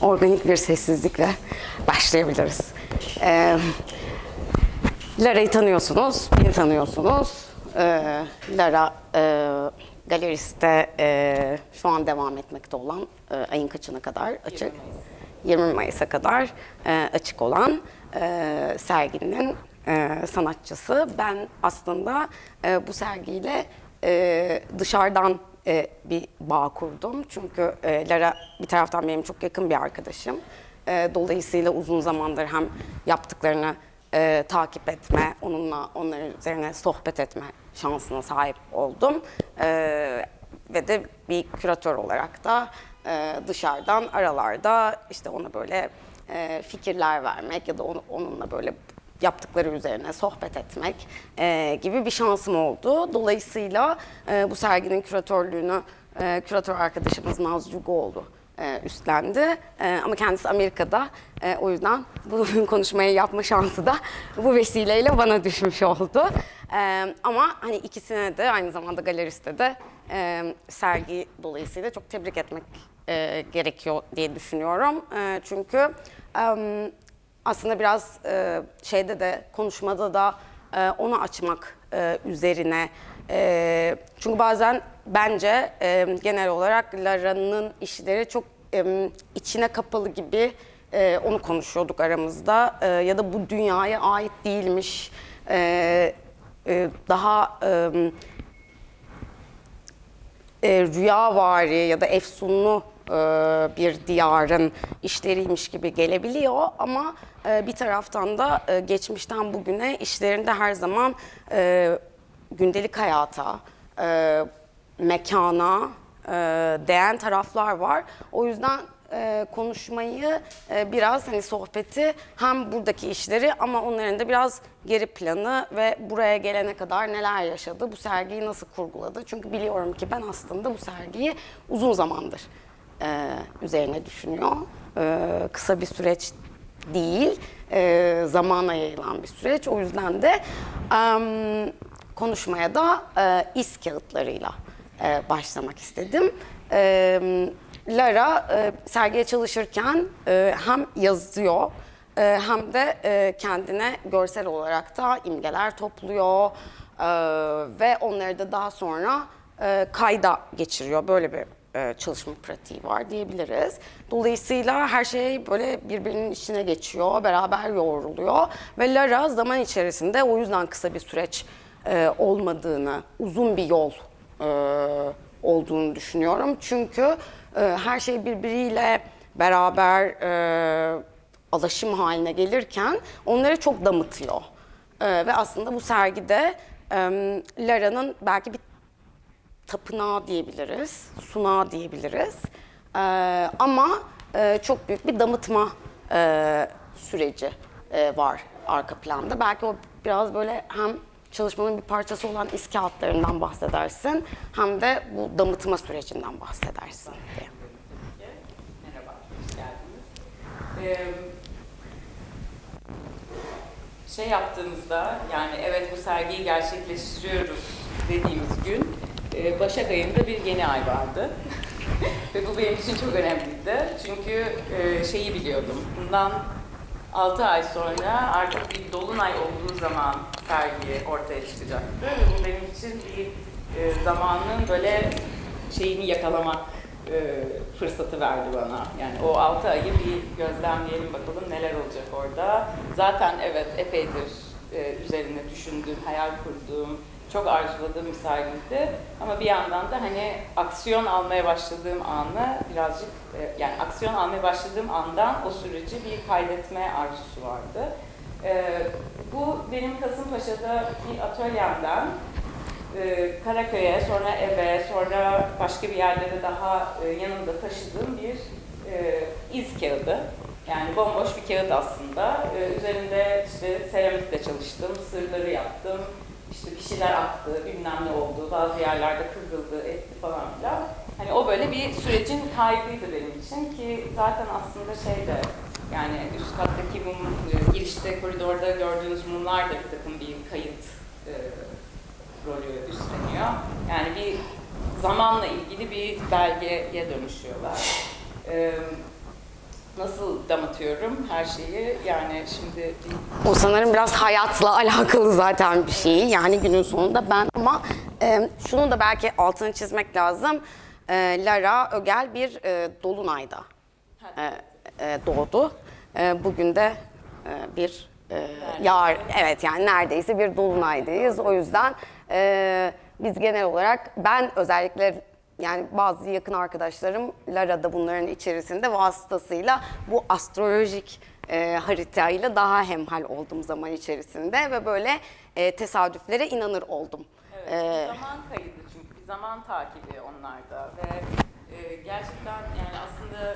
organik bir sessizlikle başlayabiliriz. Ee, Lara'yı tanıyorsunuz, beni tanıyorsunuz. Ee, Lara e, galeriste e, şu an devam etmekte olan e, ayın kaçına kadar açık? 20 Mayıs'a kadar e, açık olan e, serginin e, sanatçısı. Ben aslında e, bu sergiyle e, dışarıdan e, bir bağ kurdum. Çünkü e, Lara bir taraftan benim çok yakın bir arkadaşım. E, dolayısıyla uzun zamandır hem yaptıklarını e, takip etme, onunla onların üzerine sohbet etme şansına sahip oldum. E, ve de bir küratör olarak da e, dışarıdan aralarda işte ona böyle e, fikirler vermek ya da onu, onunla böyle yaptıkları üzerine sohbet etmek e, gibi bir şansım oldu. Dolayısıyla e, bu serginin küratörlüğünü e, küratör arkadaşımız Naz Cugoğlu e, üstlendi. E, ama kendisi Amerika'da. E, o yüzden bu konuşmayı yapma şansı da bu vesileyle bana düşmüş oldu. E, ama hani ikisine de aynı zamanda galeriste de e, sergi dolayısıyla çok tebrik etmek e, gerekiyor diye düşünüyorum. E, çünkü e, aslında biraz e, şeyde de konuşmada da e, onu açmak e, üzerine. E, çünkü bazen bence e, genel olarak Lara'nın işleri çok e, içine kapalı gibi e, onu konuşuyorduk aramızda. E, ya da bu dünyaya ait değilmiş. E, e, daha e, e, rüyavari ya da efsunlu bir diyarın işleriymiş gibi gelebiliyor ama e, bir taraftan da e, geçmişten bugüne işlerinde her zaman e, gündelik hayata, e, mekana e, değen taraflar var. O yüzden e, konuşmayı e, biraz hani sohbeti hem buradaki işleri ama onların da biraz geri planı ve buraya gelene kadar neler yaşadı, bu sergiyi nasıl kurguladı. Çünkü biliyorum ki ben aslında bu sergiyi uzun zamandır e, üzerine düşünüyor. E, kısa bir süreç değil, e, zamana yayılan bir süreç. O yüzden de e, konuşmaya da e, iz kağıtlarıyla e, başlamak istedim. E, Lara e, sergiye çalışırken e, hem yazıyor e, hem de e, kendine görsel olarak da imgeler topluyor e, ve onları da daha sonra e, kayda geçiriyor. Böyle bir e, çalışma pratiği var diyebiliriz. Dolayısıyla her şey böyle birbirinin içine geçiyor, beraber yoğruluyor ve Lara zaman içerisinde o yüzden kısa bir süreç e, olmadığını, uzun bir yol e, olduğunu düşünüyorum. Çünkü her şey birbiriyle beraber alaşım haline gelirken onları çok damıtıyor. Ve aslında bu sergide Lara'nın belki bir tapınağı diyebiliriz, sunağı diyebiliriz. E, ama e, çok büyük bir damıtma e, süreci e, var arka planda. Belki o biraz böyle hem çalışmanın bir parçası olan iz kağıtlarından bahsedersin hem de bu damıtma sürecinden bahsedersin diye. Ee, şey yaptığımızda, yani evet bu sergiyi gerçekleştiriyoruz dediğimiz gün, e, Başak ayında bir yeni ay vardı. Ve bu benim için çok önemliydi. Çünkü e, şeyi biliyordum, bundan 6 ay sonra artık bir dolunay olduğu zaman sergi ortaya çıkacak. Bu benim için bir e, zamanın böyle şeyini yakalamak e, fırsatı verdi bana. Yani o 6 ayı bir gözlemleyelim bakalım neler olacak orada. Zaten evet epeydir e, üzerine düşündüğüm, hayal kurduğum, çok arzuladığım bir sergiydi. Ama bir yandan da hani aksiyon almaya başladığım anı birazcık e, yani aksiyon almaya başladığım andan o süreci bir kaydetme arzusu vardı. E, bu benim Kasımpaşa'da bir atölyemden e, Karaköy'e, sonra eve, sonra başka bir yerlere daha yanımda taşıdığım bir iz kağıdı. Yani bomboş bir kağıt aslında. Üzerinde işte seramikle çalıştım, sırları yaptım, işte bir şeyler aktı, bilmem ne oldu, bazı yerlerde kırıldı, etti falan filan. Hani o böyle bir sürecin kaygıydı benim için ki zaten aslında şey de yani üst kattaki mum, e, girişte koridorda gördüğünüz mumlar da bir takım bir kayıt e, rolü üstleniyor. Yani bir zamanla ilgili bir belgeye dönüşüyorlar. E, nasıl damatıyorum her şeyi yani şimdi O sanırım biraz hayatla alakalı zaten bir şey. Yani günün sonunda ben ama e, şunu da belki altını çizmek lazım. E, Lara Ögel bir e, dolunayda e, e, doğdu. E, bugün de e, bir e, yar, evet yani neredeyse bir dolunaydayız. O yüzden e, biz genel olarak ben özellikle yani bazı yakın arkadaşlarım Lara da bunların içerisinde vasıtasıyla bu astrolojik e, haritayla daha hemhal oldum zaman içerisinde ve böyle e, tesadüflere inanır oldum. Evet, E, zaman kaydı çünkü bir zaman takibi onlarda ve e, gerçekten yani aslında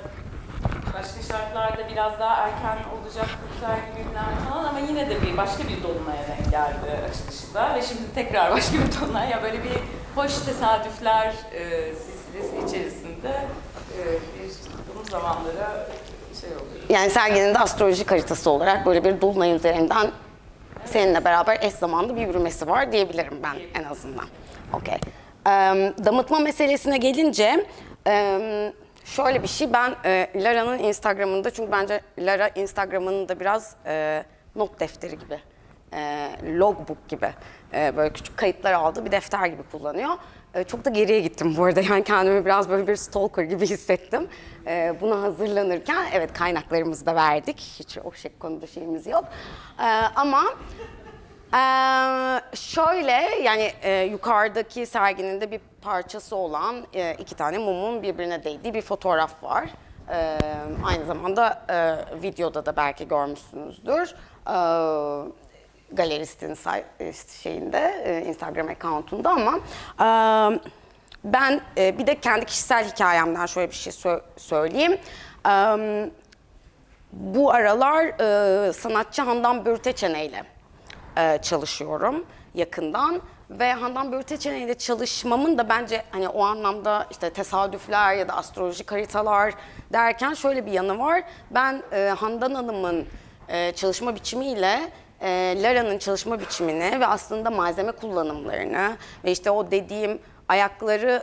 başka şartlarda biraz daha erken olacak güzel günler falan ama yine de bir başka bir dolunaya denk geldi açılışta ve şimdi tekrar başka bir dolunay ya böyle bir hoş tesadüfler e, silsilesi içerisinde e, bir uzun zamanlara şey oluyor. Yani serginin de astrolojik haritası olarak böyle bir dolunay üzerinden seninle beraber eş zamanlı bir yürümesi var diyebilirim ben en azından. Okey. Eee, damıtma meselesine gelince eee, şöyle bir şey ben e, Lara'nın Instagram'ında çünkü bence Lara Instagram'ını da biraz e, not defteri gibi e, logbook gibi e, böyle küçük kayıtlar aldığı bir defter gibi kullanıyor. E, çok da geriye gittim bu arada yani kendimi biraz böyle bir stalker gibi hissettim. E, buna hazırlanırken evet kaynaklarımızı da verdik. Hiç o şey konuda şeyimiz yok. E, ama ee, şöyle yani e, yukarıdaki serginin de bir parçası olan e, iki tane mumun birbirine değdiği bir fotoğraf var. Ee, aynı zamanda e, videoda da belki görmüşsünüzdür. Ee, galeristin e, şeyinde e, Instagram account'unda ama e, ben e, bir de kendi kişisel hikayemden şöyle bir şey sö- söyleyeyim. Ee, bu aralar e, sanatçı Handan Börteçene ile e, çalışıyorum yakından ve Handan Börteçene ile çalışmamın da bence hani o anlamda işte tesadüfler ya da astrolojik haritalar derken şöyle bir yanı var. Ben e, Handan Hanım'ın e, çalışma biçimiyle e, Lara'nın çalışma biçimini ve aslında malzeme kullanımlarını ve işte o dediğim ayakları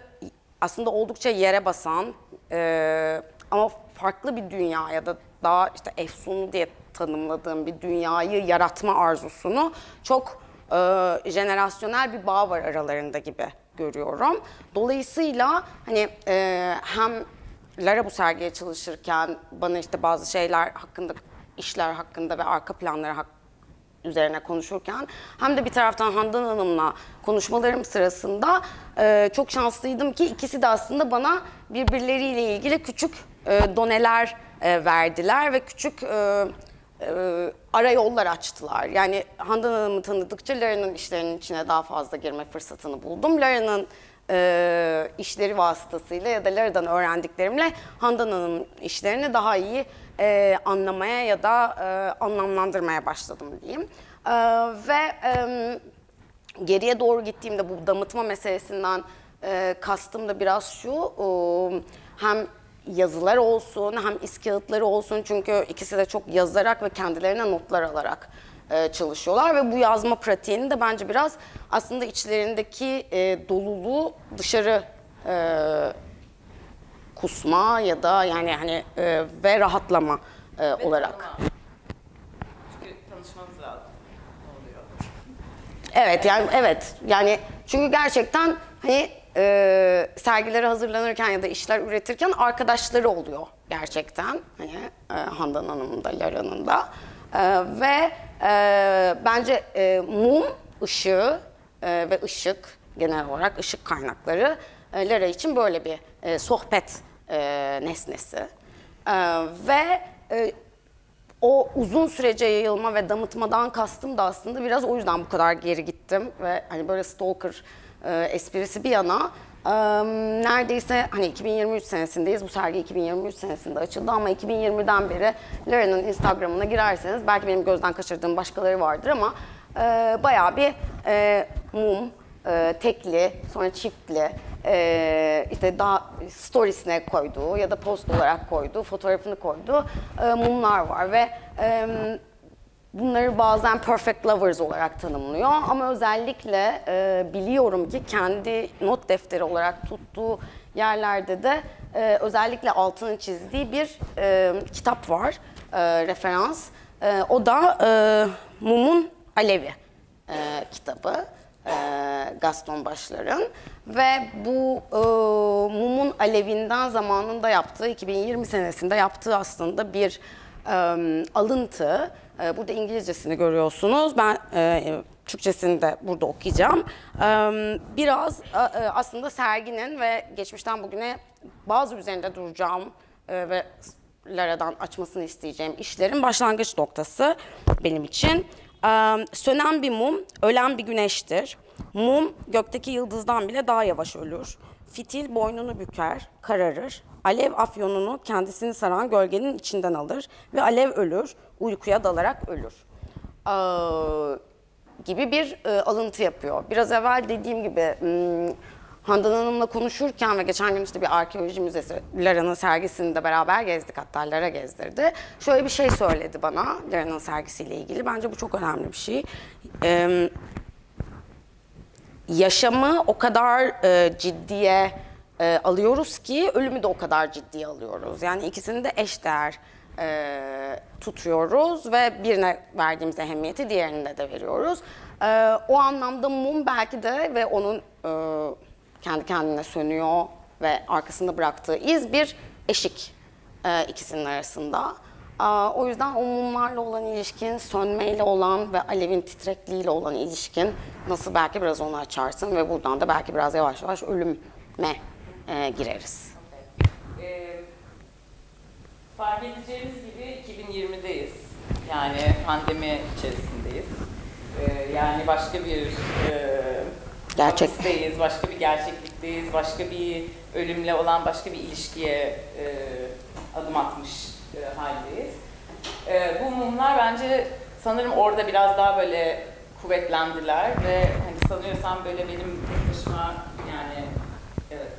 aslında oldukça yere basan e, ama farklı bir dünya ya da daha işte efsunu diye tanımladığım bir dünyayı yaratma arzusunu çok e, jenerasyonel bir bağ var aralarında gibi görüyorum. Dolayısıyla hani e, hem Lara bu sergiye çalışırken bana işte bazı şeyler hakkında, işler hakkında ve arka planları hakkında üzerine konuşurken hem de bir taraftan Handan Hanım'la konuşmalarım sırasında e, çok şanslıydım ki ikisi de aslında bana birbirleriyle ilgili küçük e, doneler e, verdiler ve küçük e, e, ara yollar açtılar. Yani Handan Hanım'ı tanıdıkça Lara'nın işlerinin içine daha fazla girme fırsatını buldum. Lara'nın e, işleri vasıtasıyla ya da Lara'dan öğrendiklerimle Handan Hanım'ın işlerini daha iyi e, anlamaya ya da e, anlamlandırmaya başladım diyeyim. E, ve e, geriye doğru gittiğimde bu damıtma meselesinden e, kastım da biraz şu, e, hem yazılar olsun hem iskağıtları olsun çünkü ikisi de çok yazarak ve kendilerine notlar alarak e, çalışıyorlar ve bu yazma pratiğini de bence biraz aslında içlerindeki e, doluluğu dışarı e, kusma ya da yani hani e, ve rahatlama e, Ve olarak. tanıma. Çünkü tanışmanız lazım. Evet yani evet yani çünkü gerçekten hani e, sergilere hazırlanırken ya da işler üretirken arkadaşları oluyor gerçekten. Hani e, Handan Hanım'ın da Lara'nın da. E, ve e, bence e, mum ışığı e, ve ışık genel olarak ışık kaynakları e, Lara için böyle bir e, sohbet e, nesnesi. E, ve e, o uzun sürece yayılma ve damıtmadan kastım da aslında biraz o yüzden bu kadar geri gittim ve hani böyle stalker e, esprisi bir yana e, neredeyse hani 2023 senesindeyiz. Bu sergi 2023 senesinde açıldı ama 2020'den beri Lara'nın Instagram'ına girerseniz belki benim gözden kaçırdığım başkaları vardır ama e, bayağı bir e, mum, e, tekli, sonra çiftli, e, işte daha storiesine koyduğu ya da post olarak koyduğu, fotoğrafını koyduğu e, mumlar var ve e, bunları bazen perfect lovers olarak tanımlıyor ama özellikle e, biliyorum ki kendi not defteri olarak tuttuğu yerlerde de e, özellikle altını çizdiği bir e, kitap var, e, referans. E, o da e, Mum'un Alevi e, kitabı. e, Gaston Başlar'ın ve bu e, Mum'un Alevinden zamanında yaptığı 2020 senesinde yaptığı aslında bir e, alıntı. E, burada İngilizcesini görüyorsunuz. Ben e, Türkçesini de burada okuyacağım. E, biraz e, e, aslında serginin ve geçmişten bugüne bazı üzerinde duracağım e, ve Lara'dan açmasını isteyeceğim işlerin başlangıç noktası benim için. Ee, sönen bir mum, ölen bir güneştir. Mum gökteki yıldızdan bile daha yavaş ölür. Fitil boynunu büker, kararır. Alev afyonunu kendisini saran gölgenin içinden alır ve alev ölür, uykuya dalarak ölür. Ee, gibi bir e, alıntı yapıyor. Biraz evvel dediğim gibi hmm, Handan Hanım'la konuşurken ve geçen gün işte bir arkeoloji müzesi Lara'nın sergisini de beraber gezdik hatta Lara gezdirdi. Şöyle bir şey söyledi bana Lara'nın sergisiyle ilgili. Bence bu çok önemli bir şey. Ee, yaşamı o kadar e, ciddiye e, alıyoruz ki ölümü de o kadar ciddiye alıyoruz. Yani ikisini de eşdeğer e, tutuyoruz ve birine verdiğimiz ehemmiyeti diğerine de veriyoruz. E, o anlamda mum belki de ve onun e, kendi kendine sönüyor ve arkasında bıraktığı iz bir eşik e, ikisinin arasında. Aa, o yüzden o mumlarla olan ilişkin, sönmeyle olan ve alevin titrekliğiyle olan ilişkin nasıl belki biraz onu açarsın ve buradan da belki biraz yavaş yavaş ölüme e, gireriz. Ee, fark edeceğimiz gibi 2020'deyiz. Yani pandemi içerisindeyiz. Ee, yani başka bir e, Gerçek. başka bir gerçeklikteyiz, başka bir ölümle olan başka bir ilişkiye e, adım atmış e, haldeyiz. E, bu mumlar bence sanırım orada biraz daha böyle kuvvetlendiler ve hani sanıyorsam böyle benim tek başıma yani evet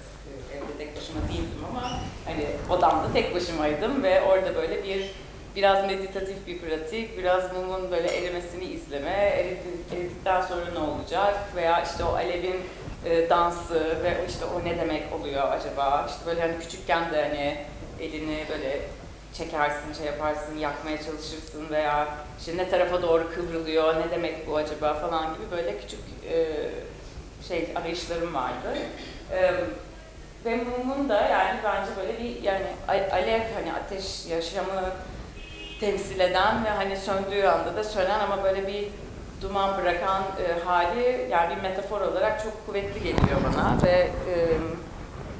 e, evde tek başıma değildim ama hani odamda tek başımaydım ve orada böyle bir biraz meditatif bir pratik, biraz mumun böyle erimesini izleme, eridi- eridikten sonra ne olacak veya işte o alevin e, dansı ve işte o ne demek oluyor acaba? İşte böyle hani küçükken de hani elini böyle çekersin, şey yaparsın, yakmaya çalışırsın veya işte ne tarafa doğru kıvrılıyor, ne demek bu acaba falan gibi böyle küçük e, şey arayışlarım vardı. E, ve mumun da yani bence böyle bir yani alev hani ateş yaşamı temsil eden ve hani söndüğü anda da sönen ama böyle bir duman bırakan e, hali yani bir metafor olarak çok kuvvetli geliyor bana. Ve e,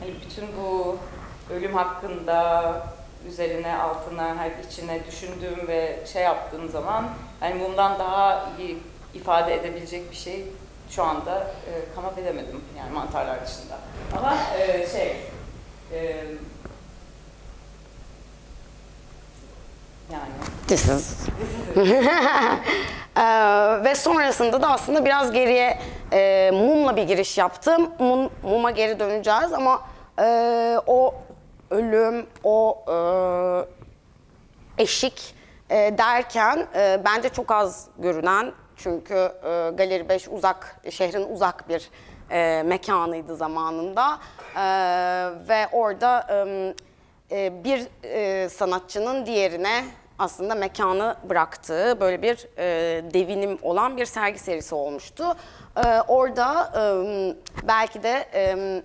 hani bütün bu ölüm hakkında üzerine, altına, her içine düşündüğüm ve şey yaptığım zaman hani bundan daha iyi ifade edebilecek bir şey şu anda e, up edemedim yani mantarlar dışında. Ama e, şey e, yani This is. Ee, ve sonrasında da aslında biraz geriye e, mumla bir giriş yaptım. Mum, muma geri döneceğiz ama e, o ölüm, o e, eşik e, derken e, bence çok az görünen çünkü e, Galeri 5 uzak, şehrin uzak bir e, mekanıydı zamanında E, ve orada e, bir e, sanatçının diğerine aslında mekanı bıraktığı böyle bir e, devinim olan bir sergi serisi olmuştu. E, orada e, belki de e,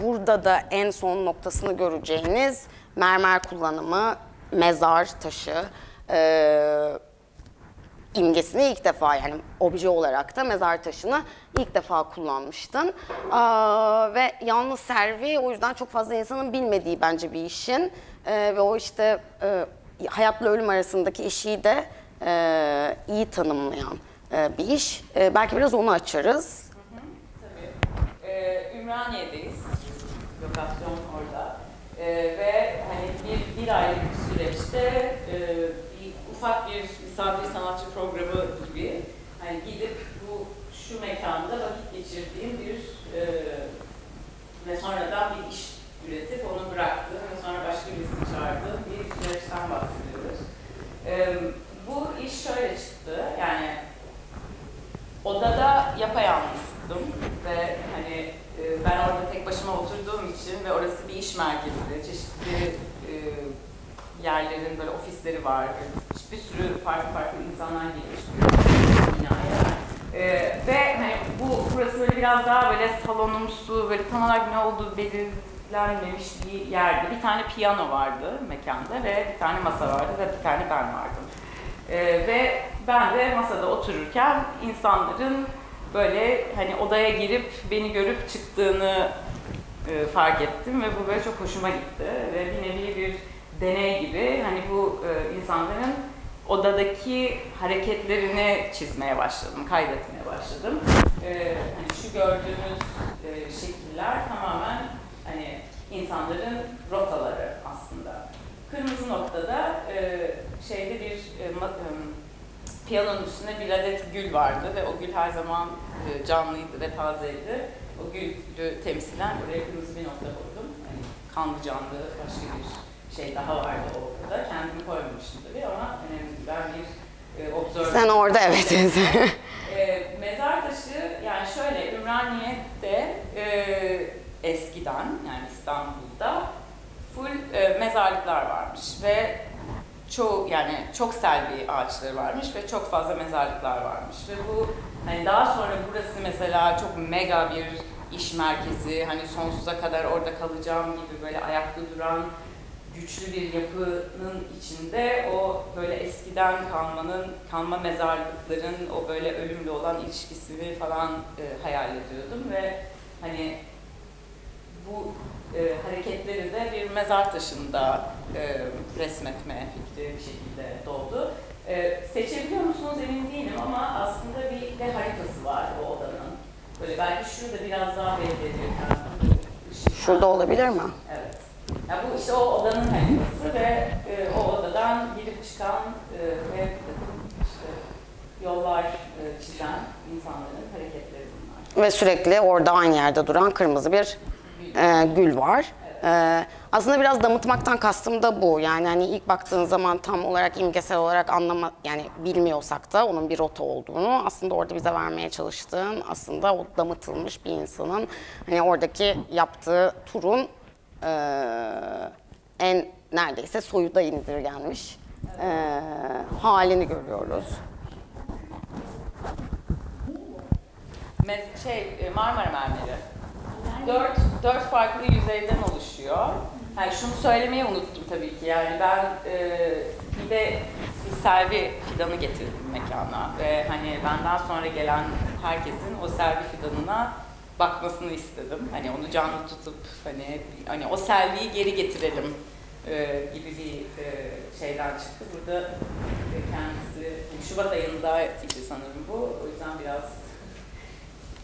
burada da en son noktasını göreceğiniz mermer kullanımı, mezar taşı, e, imgesini ilk defa yani obje olarak da mezar taşını ilk defa kullanmıştın. Aa, ve yalnız servi o yüzden çok fazla insanın bilmediği bence bir işin Ee, ve o işte e, hayatla ölüm arasındaki eşiği de e, iyi tanımlayan e, bir iş. E, belki biraz onu açarız. Tabii. Ee, Ümraniye'deyiz. Lokasyon orada. Ee, ve hani bir, bir aylık süreçte e, ufak bir misafir sanatçı programı gibi hani gidip bu şu mekanda vakit geçirdiğim bir e, ve sonradan bir iş üretip onu bıraktığım ve sonra başka birisini çağırdığım bir süreçten bahsediyoruz. Ee, bu iş şöyle çıktı. Yani odada yapayalnızdım ve hani e, ben orada tek başıma oturduğum için ve iş merkezi, çeşitli e, yerlerin böyle ofisleri var. Bir sürü farklı farklı insanlar gelmiş binaya. E, ve hani bu burası böyle biraz daha böyle salonumsu, böyle tam olarak ne olduğu belirlenmemiş bir yerdi. Bir tane piyano vardı mekanda ve bir tane masa vardı ve bir tane ben vardım. E, ve ben de masada otururken insanların böyle hani odaya girip beni görüp çıktığını e, fark ettim ve bu böyle çok hoşuma gitti ve bir nevi bir deney gibi hani bu e, insanların odadaki hareketlerini çizmeye başladım, kaydetmeye başladım. E, hani şu gördüğünüz e, şekiller tamamen hani insanların rotaları aslında. Kırmızı noktada e, şeyde bir e, ma- e, piyanonun üstünde bir adet gül vardı ve o gül her zaman e, canlıydı ve tazeydi. O gülü temsilen oraya kırmızı bir nokta koydum. Yani kanlı canlı başka bir şey daha vardı ortada. Kendimi koymamıştım tabii ama önemli değil. Ben bir e, observer. Sen orada evet. E, mezar taşı yani şöyle Ümraniye'de e, eskiden yani İstanbul'da full e, mezarlıklar varmış ve çoğu yani çok selvi ağaçları varmış ve çok fazla mezarlıklar varmış ve bu hani daha sonra burası mesela çok mega bir iş merkezi hani sonsuza kadar orada kalacağım gibi böyle ayakta duran güçlü bir yapının içinde o böyle eskiden kalmanın, kalma mezarlıkların o böyle ölümle olan ilişkisini falan e, hayal ediyordum ve hani bu e, hareketleri de bir mezar taşında e, resmetme fikri bir şekilde doğdu. E, seçebiliyor musunuz emin değilim ama aslında bir de haritası var o odanın. Böyle belki şurada biraz daha belli ediyor Şurada olabilir mi? Evet. Ya bu işte o odanın haritası ve e, o odadan girip çıkan e, ve işte yollar e, çizen insanların hareketleri bunlar. Ve sürekli orada aynı yerde duran kırmızı bir e, gül var. E, aslında biraz damıtmaktan kastım da bu. Yani hani ilk baktığın zaman tam olarak imgesel olarak anlama yani bilmiyorsak da onun bir rota olduğunu aslında orada bize vermeye çalıştığın aslında o damıtılmış bir insanın hani oradaki yaptığı turun e, en neredeyse soyuda indirgenmiş e, halini görüyoruz. Şey e, Marmara mermeri. Dört, dört farklı yüzeyden oluşuyor. Yani şunu söylemeyi unuttum tabii ki. Yani ben e, bir de bir selvi fidanı getirdim mekana ve hani benden sonra gelen herkesin o selvi fidanına bakmasını istedim. Hani onu canlı tutup hani hani o selviyi geri getirelim e, gibi bir e, şeyden çıktı. Burada e, kendisi Şubat ayındaydı sanırım bu. O yüzden biraz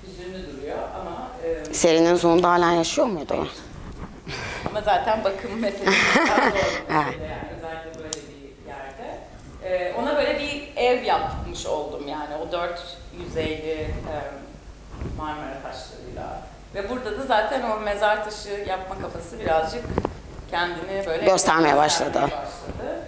hüzünlü duruyor ama e, Serinin sonunda hala yaşıyor muydu o? ama zaten bakım meselesi daha zor yani özellikle böyle bir yerde. E, ona böyle bir ev yapmış oldum yani o dört yüzeyli e, Marmara taşlarıyla. Ve burada da zaten o mezar taşı yapma kafası birazcık kendini böyle Göstermeye başladı. başladı.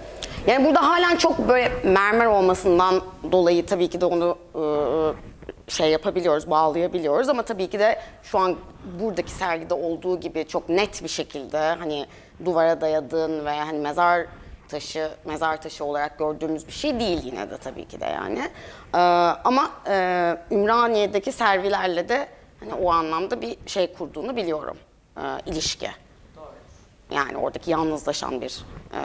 Yani burada halen çok böyle mermer olmasından dolayı tabii ki de onu e, şey yapabiliyoruz, bağlayabiliyoruz ama tabii ki de şu an buradaki sergide olduğu gibi çok net bir şekilde hani duvara dayadığın ve hani mezar taşı, mezar taşı olarak gördüğümüz bir şey değil yine de tabii ki de yani. E, ama e, Ümraniye'deki servilerle de hani o anlamda bir şey kurduğunu biliyorum, e, ilişki. Doğru. Yani oradaki yalnızlaşan bir e,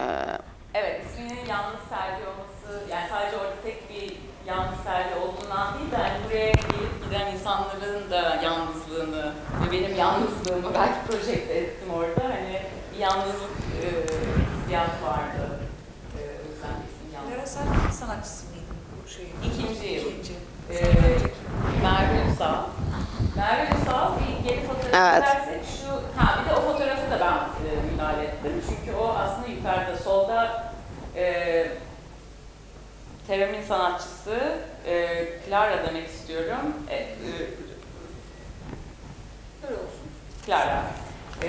Evet, isminin yalnız sergi olması, yani sadece orada tek bir yalnız sergi olduğundan değil de hani buraya gelip giden insanların da yalnızlığını ve benim yalnızlığımı belki projekte ettim orada. Hani bir yalnızlık e, hissiyatı vardı. Lara sen sanatçısı mıydın bu? İkinci yıl. İkinci. E, Merve Ünsal. Merve Ünsal bir geri fotoğrafı Evet. dersek şu, ha bir de o fotoğrafı da ben e, müdahale ettim. Çünkü o aslında yukarıda, solda e, Teremin sanatçısı e, Clara demek istiyorum. E, e, Böyle olsun. Clara. E,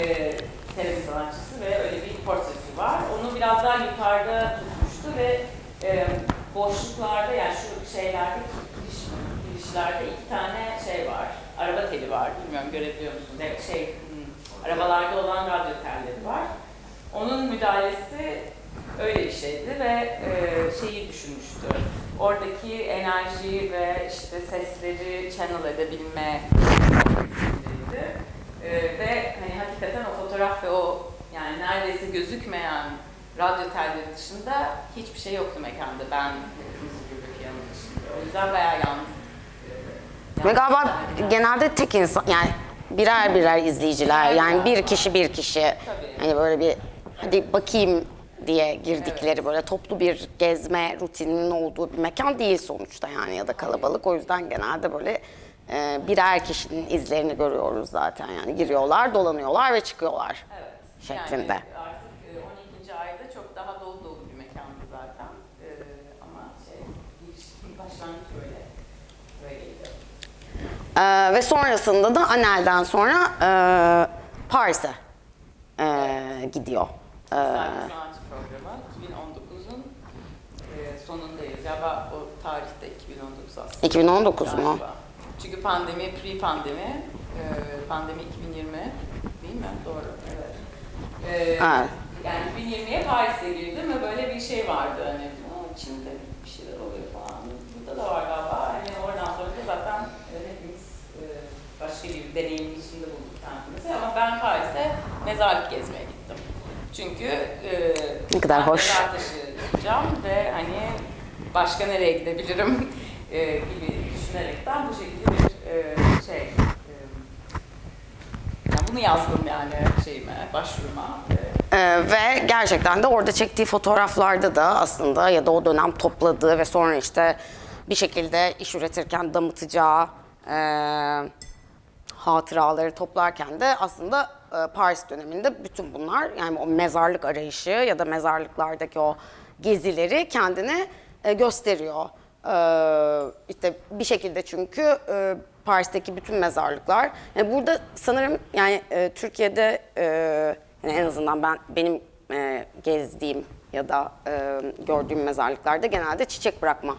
Teremin sanatçısı ve öyle bir portresi var. Onu biraz daha yukarıda tutmuştu ve e, boşluklarda yani şu şeylerde giriş, girişlerde iki tane şey var. Araba teli var. Bilmiyorum görebiliyor musunuz? Evet, şey hmm, arabalarda olan radyo telleri var. Onun müdahalesi öyle bir şeydi ve e, şeyi düşünmüştü. Oradaki enerji ve işte sesleri channel edebilme. E, ve hani hakikaten o fotoğraf ve o yani neredeyse gözükmeyen radyo telleri dışında hiçbir şey yoktu mekanda. Ben müzik piyano dışında. O yüzden bayağı yalnız. Ve galiba genelde tek insan yani birer birer izleyiciler yani bir kişi bir kişi Tabii. hani böyle bir hadi bakayım diye girdikleri böyle toplu bir gezme rutininin olduğu bir mekan değil sonuçta yani ya da kalabalık o yüzden genelde böyle e, birer kişinin izlerini görüyoruz zaten yani giriyorlar dolanıyorlar ve çıkıyorlar Evet. şeklinde. Yani artık e, 12. ayda çok daha dolu dolu bir mekandı zaten. E, ama şey, giriş, ilk başlangıç böyle. Böyleydi. Ee, ve sonrasında da Anel'den sonra e, Paris'e e, gidiyor. Ee, Sergi Sanatçı Programı 2019'un e, sonundayız. Ya o tarihte 2019 aslında. 2019 mu? Çünkü pandemi, pre-pandemi, e, pandemi 2020 değil mi? Doğru, evet. E, Evet. Yani 2020'ye Paris'e girdim ve böyle bir şey vardı hani "Aa, Çin'de bir şeyler oluyor falan. Burada da var galiba. Hani oradan sonra da zaten e, hepimiz e, başka bir deneyimin içinde bulduk kendimizi. Ama ben Paris'e mezarlık gezmeye gittim. Çünkü e, Ne kadar hoş. mezar taşı yapacağım ve hani başka nereye gidebilirim e, gibi düşünerekten bu şekilde bir e, şey e, yani bunu yazdım yani şeyime, başvuruma. E, Ee, ve gerçekten de orada çektiği fotoğraflarda da aslında ya da o dönem topladığı ve sonra işte bir şekilde iş üretirken damıtacağı e, hatıraları toplarken de aslında e, Paris döneminde bütün bunlar yani o mezarlık arayışı ya da mezarlıklardaki o gezileri kendine e, gösteriyor. Ee, işte bir şekilde çünkü e, Paris'teki bütün mezarlıklar yani burada sanırım yani e, Türkiye'de e, yani en azından ben benim e, gezdiğim ya da e, gördüğüm mezarlıklarda genelde çiçek bırakma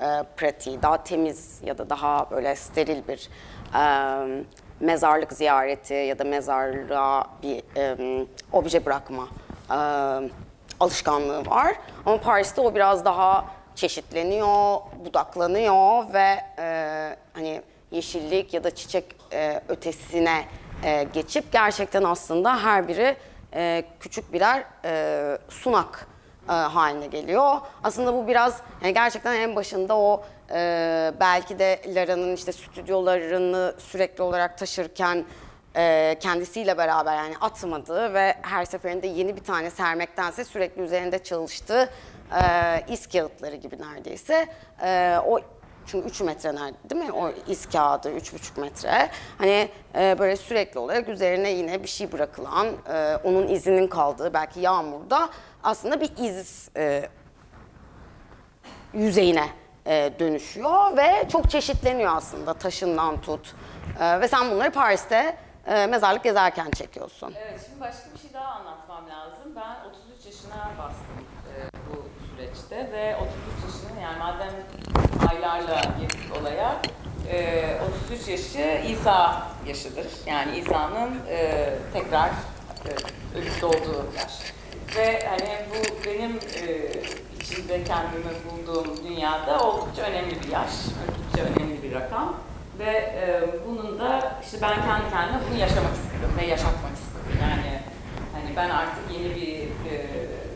e, pratiği daha temiz ya da daha böyle steril bir e, mezarlık ziyareti ya da mezarlığa bir e, obje bırakma e, alışkanlığı var. Ama Paris'te o biraz daha çeşitleniyor, budaklanıyor ve e, hani yeşillik ya da çiçek e, ötesine e, geçip gerçekten aslında her biri e, küçük birer e, sunak e, haline geliyor. Aslında bu biraz yani gerçekten en başında o e, belki de Lara'nın işte stüdyolarını sürekli olarak taşırken e, kendisiyle beraber yani atmadığı ve her seferinde yeni bir tane sermektense sürekli üzerinde çalıştığı e, iz kağıtları gibi neredeyse. E, o çünkü 3 metre nerede değil mi? O iz kağıdı 3,5 metre. Hani e, böyle sürekli olarak üzerine yine bir şey bırakılan, e, onun izinin kaldığı belki yağmurda aslında bir iz e, yüzeyine e, dönüşüyor ve çok çeşitleniyor aslında taşından tut. E, ve sen bunları Paris'te e, mezarlık gezerken çekiyorsun. Evet, şimdi başka bir şey daha anlatmam lazım. Ben 33 yaşına bastım e, bu süreçte ve 33 yaşını yani madem aylarla girdik olaya, e, 33 yaşı İsa yaşıdır. Yani İsa'nın e, tekrar e, ölüp doğduğu yaş. Ve hani bu benim içinde kendimi bulduğum dünyada oldukça önemli bir yaş, oldukça önemli bir rakam. Ve e, bunun da işte ben kendi kendime bunu yaşamak istedim ve yaşatmak istedim. Yani hani ben artık yeni bir e,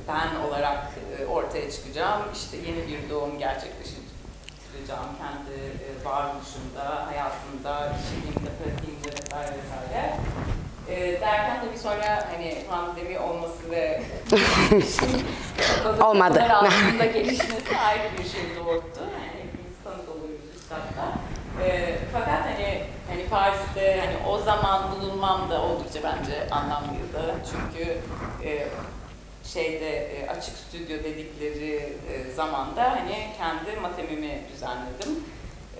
ben olarak e, ortaya çıkacağım. İşte yeni bir doğum gerçekleştireceğim kendi e, varoluşumda, hayatımda, kişiliğimde, pratiğimde vesaire vesaire. E, derken tabii sonra hani pandemi olması ve Olmadı. altında gelişmesi ayrı bir şey doğurttu. Yani hepimiz tanık oluyoruz üstadda. E, fakat hani hani Paris'te hani o zaman bulunmam da oldukça bence anlamlıydı. Çünkü e, şeyde e, açık stüdyo dedikleri e, zamanda hani kendi matemimi düzenledim.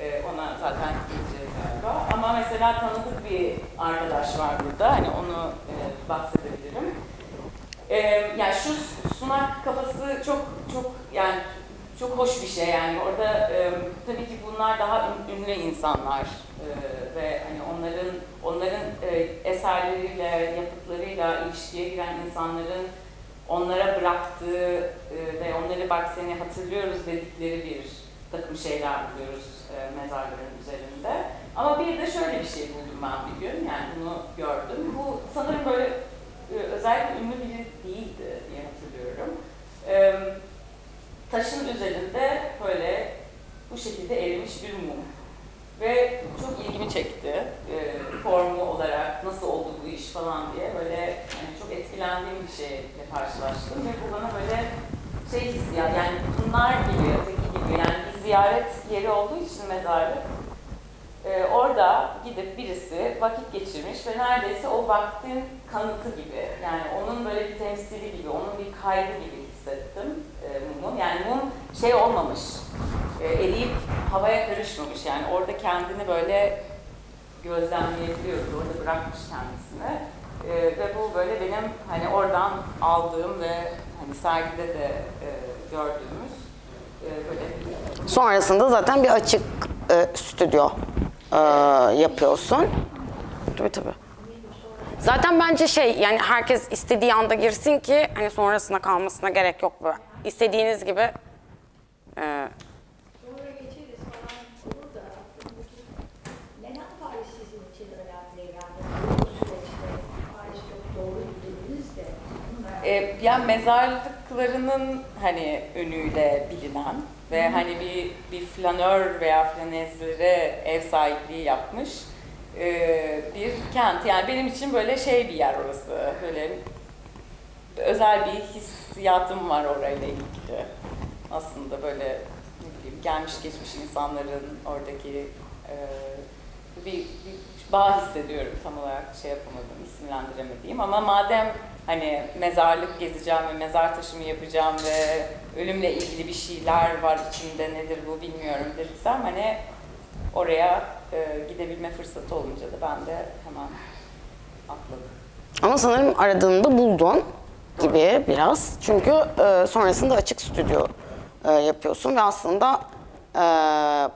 E, ona zaten gideceğiz galiba. Ama mesela tanıdık bir arkadaş var burada. Hani onu e, bahsedebilirim. E, yani şu sunak kafası çok çok yani çok hoş bir şey yani orada e, tabii ki bunlar daha ün- ünlü insanlar e, ve hani onların onların e, eserleriyle yapıtlarıyla ilişkiye giren insanların onlara bıraktığı e, ve onları bak seni hatırlıyoruz dedikleri bir takım şeyler buluyoruz e, mezarların üzerinde. Ama bir de şöyle bir şey buldum ben bir gün yani bunu gördüm. Bu sanırım böyle özellikle ünlü biri değildi diye hatırlıyorum. E, taşın üzerinde böyle bu şekilde erimiş bir mum. Ve çok ilgimi çekti. E, formu olarak nasıl oldu bu iş falan diye böyle yani çok etkilendiğim bir şeyle karşılaştım ve bu bana böyle şey hissiyat yani bunlar gibi, öteki gibi yani bir ziyaret yeri olduğu için mezarlık e, orada gidip birisi vakit geçirmiş ve neredeyse o vaktin kanıtı gibi yani onun böyle bir temsili gibi, onun bir kaydı gibi hissettim e, mumun. Yani mum şey olmamış, e, eriyip havaya karışmamış yani orada kendini böyle gözlemleyebiliyordu, orada bırakmış kendisini. E, ve bu böyle benim hani oradan aldığım ve hani sergide de e, gördüğümüz e, böyle Sonrasında zaten bir açık e, stüdyo e, yapıyorsun. Tabii tabii. Zaten bence şey yani herkes istediği anda girsin ki hani sonrasına kalmasına gerek yok böyle. İstediğiniz gibi e, E, yani mezarlıklarının hani önüyle bilinen ve hani bir bir flanör veya flanezlere ev sahipliği yapmış e, bir kent. Yani benim için böyle şey bir yer orası. Böyle özel bir hissiyatım var orayla ilgili. Aslında böyle ne bileyim gelmiş geçmiş insanların oradaki e, bir, bir bağ hissediyorum tam olarak şey yapamadım, isimlendiremediğim ama madem hani mezarlık gezeceğim ve mezar taşımı yapacağım ve ölümle ilgili bir şeyler var içinde nedir bu bilmiyorum dediysem hani oraya e, gidebilme fırsatı olunca da ben de hemen atladım. ama sanırım aradığında buldun gibi biraz. Çünkü e, sonrasında açık stüdyo e, yapıyorsun ve aslında e,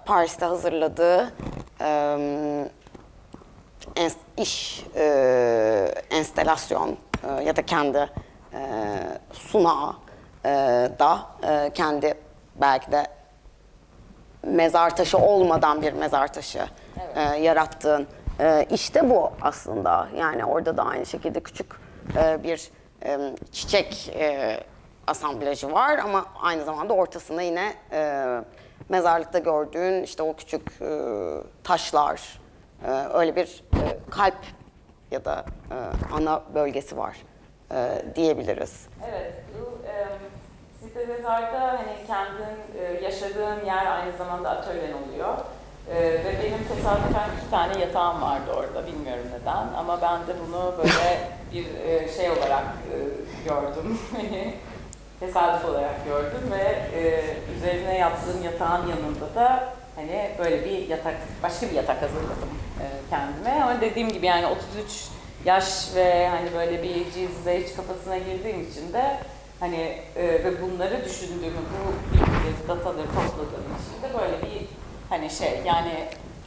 Paris'te hazırladığı e, iş e, enstelasyon e, ya da kendi e, sunağı e, da e, kendi belki de mezar taşı olmadan bir mezar taşı e, yarattığın e, işte bu aslında. Yani orada da aynı şekilde küçük e, bir e, çiçek e, asamblajı var ama aynı zamanda ortasında yine e, mezarlıkta gördüğün işte o küçük e, taşlar, e, öyle bir e, kalp ya da e, ana bölgesi var e, diyebiliriz. Evet, bu e, site mezarda hani kendin e, yaşadığın yer aynı zamanda atölyen oluyor. E, ve benim tesadüfen iki tane yatağım vardı orada, bilmiyorum neden. Ama ben de bunu böyle bir e, şey olarak e, gördüm. Tesadüf olarak gördüm ve e, üzerine yaptığım yatağın yanında da hani böyle bir yatak, başka bir yatak hazırladım e, kendime. Ama dediğim gibi yani 33 yaş ve hani böyle bir cizze kafasına girdiğim için de hani e, ve bunları düşündüğümü, bu bilgileri, dataları topladığım için de böyle bir hani şey yani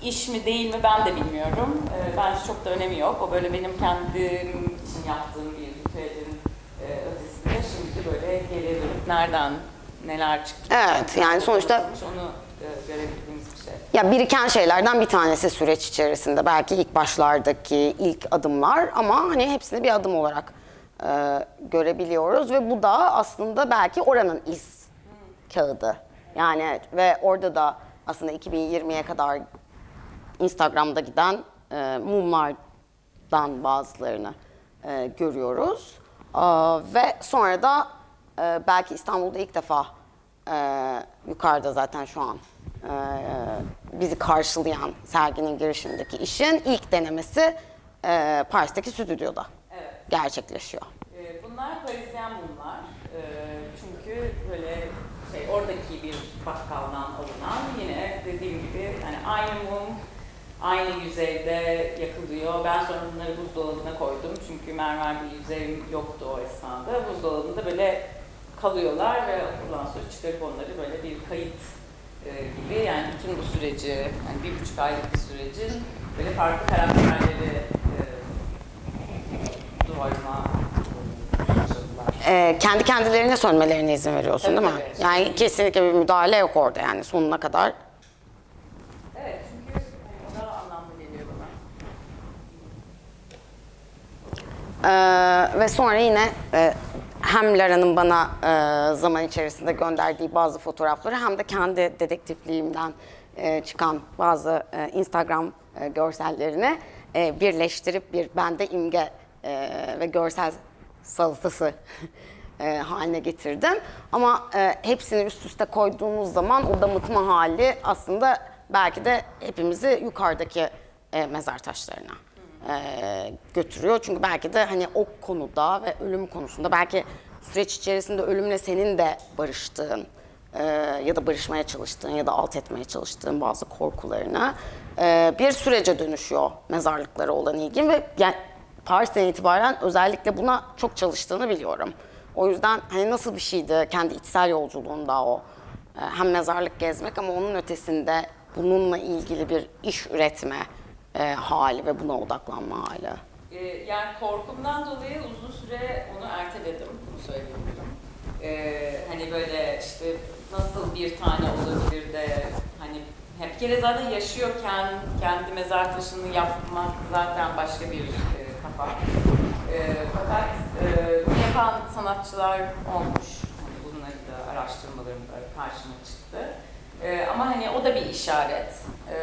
iş mi değil mi ben de bilmiyorum. E, bence çok da önemi yok. O böyle benim kendim için yaptığım bir ritüelin e, ötesinde şimdi böyle geriye dönüp nereden neler çıktı. Evet, yani sonuçta- onu e, görebildiğimiz bir şey. Ya biriken şeylerden bir tanesi süreç içerisinde. Belki ilk başlardaki ilk adımlar ama hani hepsini bir adım olarak e, görebiliyoruz ve bu da aslında belki oranın iz kağıdı. Yani ve orada da aslında 2020'ye kadar Instagram'da giden e, mumlardan bazılarını e, görüyoruz. Aa, ve sonra da e, belki İstanbul'da ilk defa e, yukarıda zaten şu an e, bizi karşılayan serginin girişindeki işin ilk denemesi e, Paris'teki stüdyoda. Gerçekleşiyor. Ee, Bunlar Parisyen mumlar. Ee, Çünkü böyle şey oradaki bir bakkaldan alınan yine dediğim gibi hani aynı mum aynı yüzeyde yakılıyor. Ben sonra bunları buzdolabına koydum çünkü mermer bir yüzeyim yoktu o esnada. Buzdolabında böyle kalıyorlar ve ondan sonra çıkarıp onları böyle bir kayıt e, gibi yani bütün bu süreci, yani bir buçuk aylık bir sürecin böyle farklı karakterleri e, kendi kendilerine söylemelerine izin veriyorsun Tabii, değil mi? tabii. Yani kesinlikle bir müdahale yok orada yani sonuna kadar. Evet çünkü o da anlamlı geliyor bana. Ee, ve sonra yine e, hem Lara'nın bana e, zaman içerisinde gönderdiği bazı fotoğrafları hem de kendi dedektifliğimden e, çıkan bazı e, Instagram e, görsellerini e, birleştirip bir bende imge e, ve görsel salatası e, haline getirdim. Ama e, hepsini üst üste koyduğumuz zaman o damıtma hali aslında belki de hepimizi yukarıdaki e, mezar taşlarına e, götürüyor. Çünkü belki de hani o konuda ve ölüm konusunda belki süreç içerisinde ölümle senin de barıştığın e, ya da barışmaya çalıştığın ya da alt etmeye çalıştığın bazı korkularına e, bir sürece dönüşüyor mezarlıklara olan ilgin ve yani Paris'ten itibaren özellikle buna çok çalıştığını biliyorum. O yüzden hani nasıl bir şeydi kendi içsel yolculuğunda o e, hem mezarlık gezmek ama onun ötesinde bununla ilgili bir iş üretme e, hali ve buna odaklanma hali. Ee, yani korkumdan dolayı uzun süre onu erteledim, bunu söyleyebilirim. Ee, hani böyle işte nasıl bir tane olabilir de hani hep kere zaten yaşıyorken kendi mezar taşını yapmak zaten başka bir e, kafa. E, fakat e, yapan sanatçılar olmuş. Hani bunları da araştırmalarımda karşıma çıktı. E, ama hani o da bir işaret. E,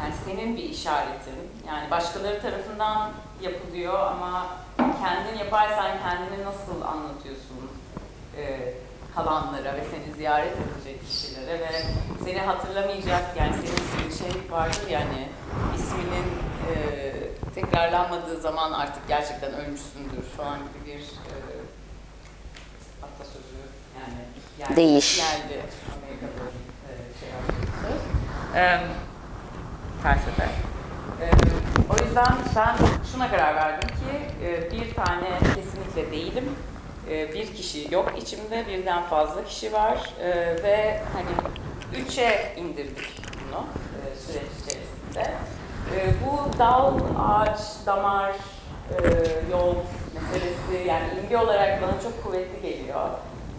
yani senin bir işaretin. Yani başkaları tarafından yapılıyor ama kendin yaparsan kendini nasıl anlatıyorsun e, kalanlara ve seni ziyaret edecek kişilere ve seni hatırlamayacak yani senin bir şey vardır yani isminin e, tekrarlanmadığı zaman artık gerçekten ölmüşsündür falan gibi bir e, atasözü yani yerli, Değiş. yerli Amerika'da e, şey yapıyor. E, felsefe. E, o yüzden ben şuna karar verdim ki e, bir tane kesinlikle değilim. E, bir kişi yok içimde, birden fazla kişi var E, ve hani üçe indirdik bunu e, süreç içerisinde. E, bu dal, ağaç, damar, e, yol meselesi yani imge olarak bana çok kuvvetli geliyor.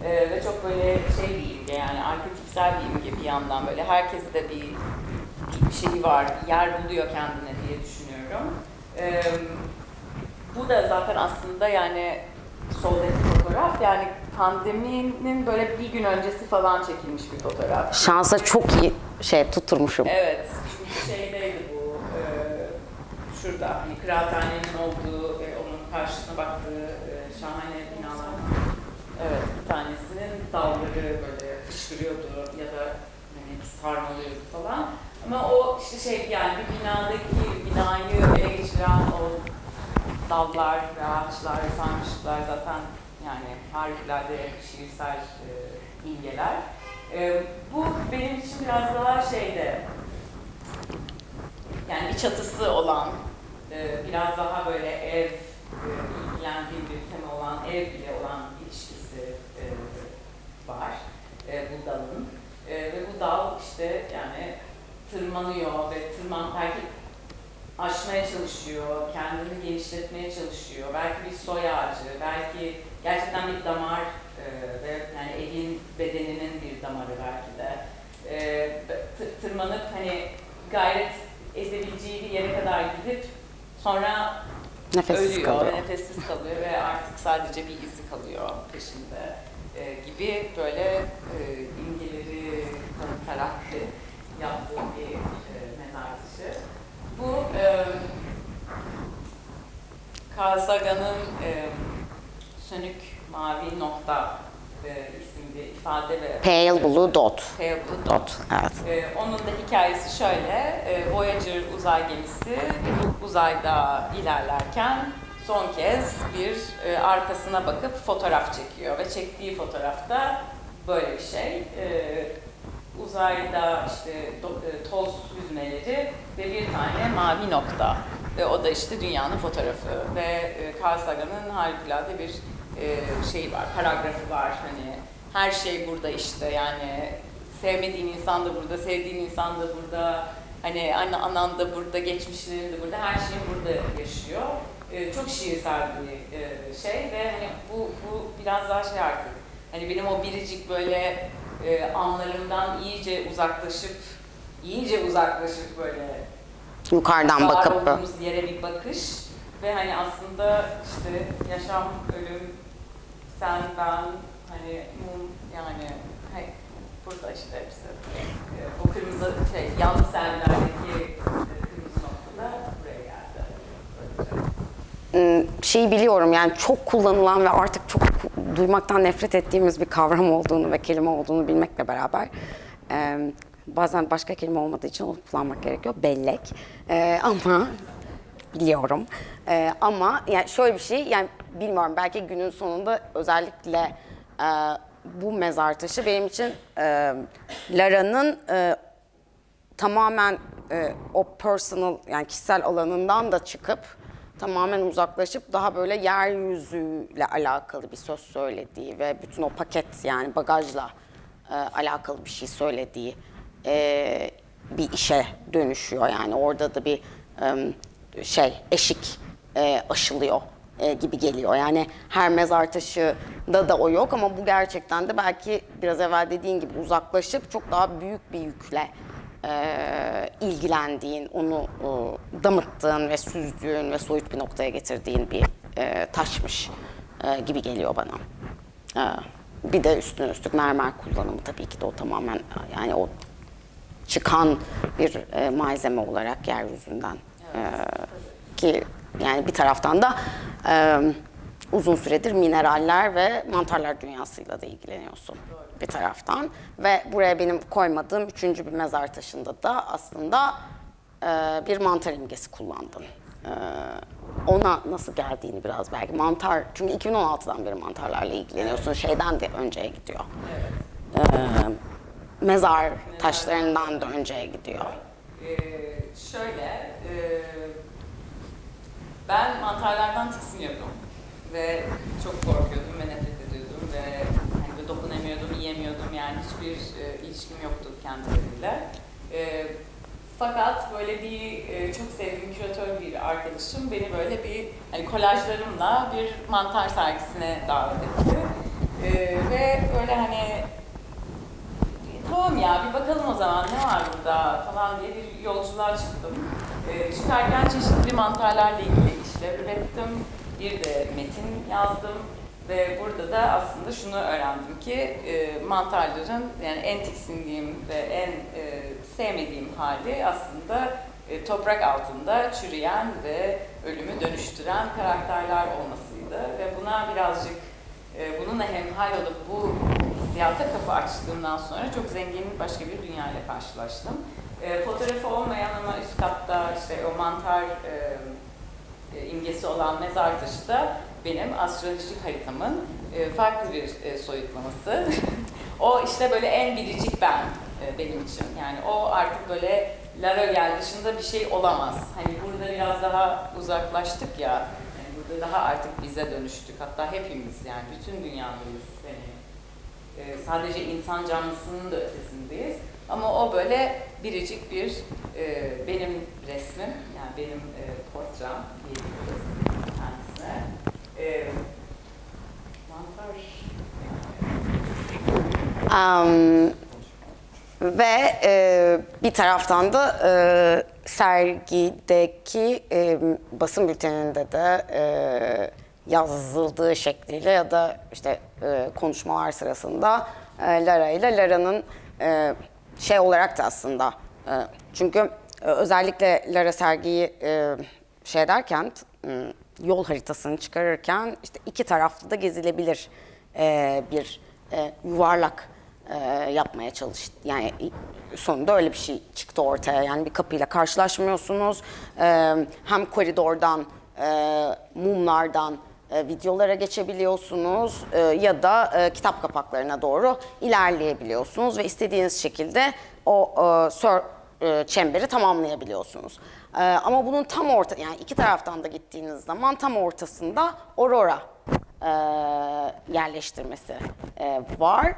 E, ve çok böyle şey bir imge yani arketipsel bir imge bir yandan böyle herkeste de bir bir şeyi var, bir yer buluyor kendine diye düşünüyorum. Ee, bu da zaten aslında yani soldaki fotoğraf yani pandeminin böyle bir gün öncesi falan çekilmiş bir fotoğraf. Şansa çok iyi şey tutturmuşum. Evet, çünkü şeydeydi bu, e, şurada hani kıraathanenin olduğu ve onun karşısına baktığı e, şahane binalar. Evet, bir tanesinin dalları böyle fışkırıyordu ya da hani sarmalıyordu falan. Ama o işte şey yani bir binadaki binayı ele geçiren o dallar ve ağaçlar, sarmışlıklar zaten yani harikulade şiirsel e, imgeler. E, bu benim için biraz daha şeyde yani bir çatısı olan, e, biraz daha böyle ev, e, ilgilendiği bir tema olan, ev ile olan ilişkisi e, var e, bu dalın. Ve bu dal işte yani tırmanıyor ve tırman belki aşmaya çalışıyor, kendini genişletmeye çalışıyor. Belki bir soy ağacı, belki gerçekten bir damar ve yani evin bedeninin bir damarı belki de. Tırmanıp hani gayret edebileceği bir yere kadar gidip sonra Nefessiz ölüyor kalıyor. nefessiz kalıyor ve artık sadece bir izi kalıyor peşinde e, gibi böyle e, imgeleri tanıtarak yaptığı bir e, mezar taşı. Bu e, Carl Sagan'ın e, Sönük Mavi Nokta isimli ifade ve Pale Blue Dot. Pale Blue Dot, evet. ee, onun da hikayesi şöyle, e, Voyager uzay gemisi uzayda ilerlerken son kez bir e, arkasına bakıp fotoğraf çekiyor ve çektiği fotoğrafta böyle bir şey. E, uzayda işte do- e, toz yüzmeleri ve bir tane mavi nokta ve o da işte dünyanın fotoğrafı ve e, Carl Sagan'ın harikulade bir e, şey var, paragrafı var hani her şey burada işte yani sevmediğin insan da burada, sevdiğin insan da burada. Hani anne anan da burada, geçmişlerin de burada, her şeyin burada yaşıyor. Ee, çok şiirsel bir e, şey ve hani bu, bu biraz daha şey artık. Hani benim o biricik böyle e, anlarımdan iyice uzaklaşıp, iyice uzaklaşıp böyle Yukarıdan bakıp yere bir bakış ve hani aslında işte yaşam, ölüm, sen, ben, hani mum yani hani burada işte hepsi e, bu kırmızı şey yanlış servilerdeki e, ım, şeyi biliyorum yani çok kullanılan ve artık çok duymaktan nefret ettiğimiz bir kavram olduğunu ve kelime olduğunu bilmekle beraber e, bazen başka kelime olmadığı için onu kullanmak gerekiyor. Bellek. E, ama biliyorum. E, ama yani şöyle bir şey yani bilmiyorum belki günün sonunda özellikle e, bu mezar taşı benim için e, Lara'nın e, tamamen e, o personal yani kişisel alanından da çıkıp tamamen uzaklaşıp daha böyle yeryüzüyle alakalı bir söz söylediği ve bütün o paket yani bagajla e, alakalı bir şey söylediği e, bir işe dönüşüyor. Yani orada da bir e, şey eşik e, aşılıyor e, gibi geliyor. Yani her mezar taşında da o yok ama bu gerçekten de belki biraz evvel dediğin gibi uzaklaşıp çok daha büyük bir yükle e, ilgilendiğin, onu e, damıttığın ve süzdüğün ve soyut bir noktaya getirdiğin bir e, taşmış e, gibi geliyor bana. E, bir de üstüne üstlük mermer kullanımı tabii ki de o tamamen yani o çıkan bir e, malzeme olarak yeryüzünden e, ki yani bir taraftan da e, uzun süredir mineraller ve mantarlar dünyasıyla da ilgileniyorsun bir taraftan ve buraya benim koymadığım üçüncü bir mezar taşında da aslında e, bir mantar imgesi kullandın. E, ona nasıl geldiğini biraz belki mantar çünkü 2016'dan beri mantarlarla ilgileniyorsun şeyden de önceye gidiyor. E, mezar taşlarından da önceye gidiyor. Ee, şöyle, ben mantarlardan tiksiniyordum ve çok korkuyordum ve nefret ediyordum ve hani böyle dokunemiyordum, yiyemiyordum yani hiçbir e, ilişkim yoktu kendileriyle. E, fakat böyle bir e, çok sevdiğim küratör bir arkadaşım beni böyle bir hani kolajlarımla bir mantar sergisine davet etti. E, ve böyle hani tamam ya bir bakalım o zaman ne var burada falan diye bir yolculuğa çıktım. Ee, çıkarken çeşitli mantarlarla ilgili işler ürettim. Bir de metin yazdım. Ve burada da aslında şunu öğrendim ki e, mantarların yani en tiksindiğim ve en e, sevmediğim hali aslında e, toprak altında çürüyen ve ölümü dönüştüren karakterler olmasıydı. Ve buna birazcık e, bununla hemhal olup bu hissiyata kapı açtığımdan sonra çok zengin başka bir dünya ile karşılaştım. E, fotoğrafı olmayan ama üst katta işte o mantar e, imgesi olan mezar taşı da benim astrolojik haritamın e, farklı bir e, soyutlaması. o işte böyle en biricik ben e, benim için. Yani o artık böyle Lara gel dışında bir şey olamaz. Hani burada biraz daha uzaklaştık ya. Yani burada daha artık bize dönüştük. Hatta hepimiz yani bütün dünyadayız. Yani, e, sadece insan canlısının da ötesindeyiz. Ama o böyle biricik bir e, benim resmim, yani benim e, portrem diyebiliriz kendisine. E, mantar Um, ve e, bir taraftan da e, sergideki e, basın bülteninde de e, yazıldığı şekliyle ya da işte e, konuşmalar sırasında e, Lara ile Lara'nın e, şey olarak da aslında e, çünkü e, özellikle Lara sergiyi e, şey derken yol haritasını çıkarırken işte iki taraflı da gezilebilir e, bir e, yuvarlak e, yapmaya çalıştı. Yani sonunda öyle bir şey çıktı ortaya. Yani bir kapıyla karşılaşmıyorsunuz. E, hem koridordan, e, mumlardan e, videolara geçebiliyorsunuz e, ya da e, kitap kapaklarına doğru ilerleyebiliyorsunuz ve istediğiniz şekilde o e, sör, çemberi tamamlayabiliyorsunuz. Ama bunun tam orta yani iki taraftan da gittiğiniz zaman tam ortasında Aurora yerleştirmesi var.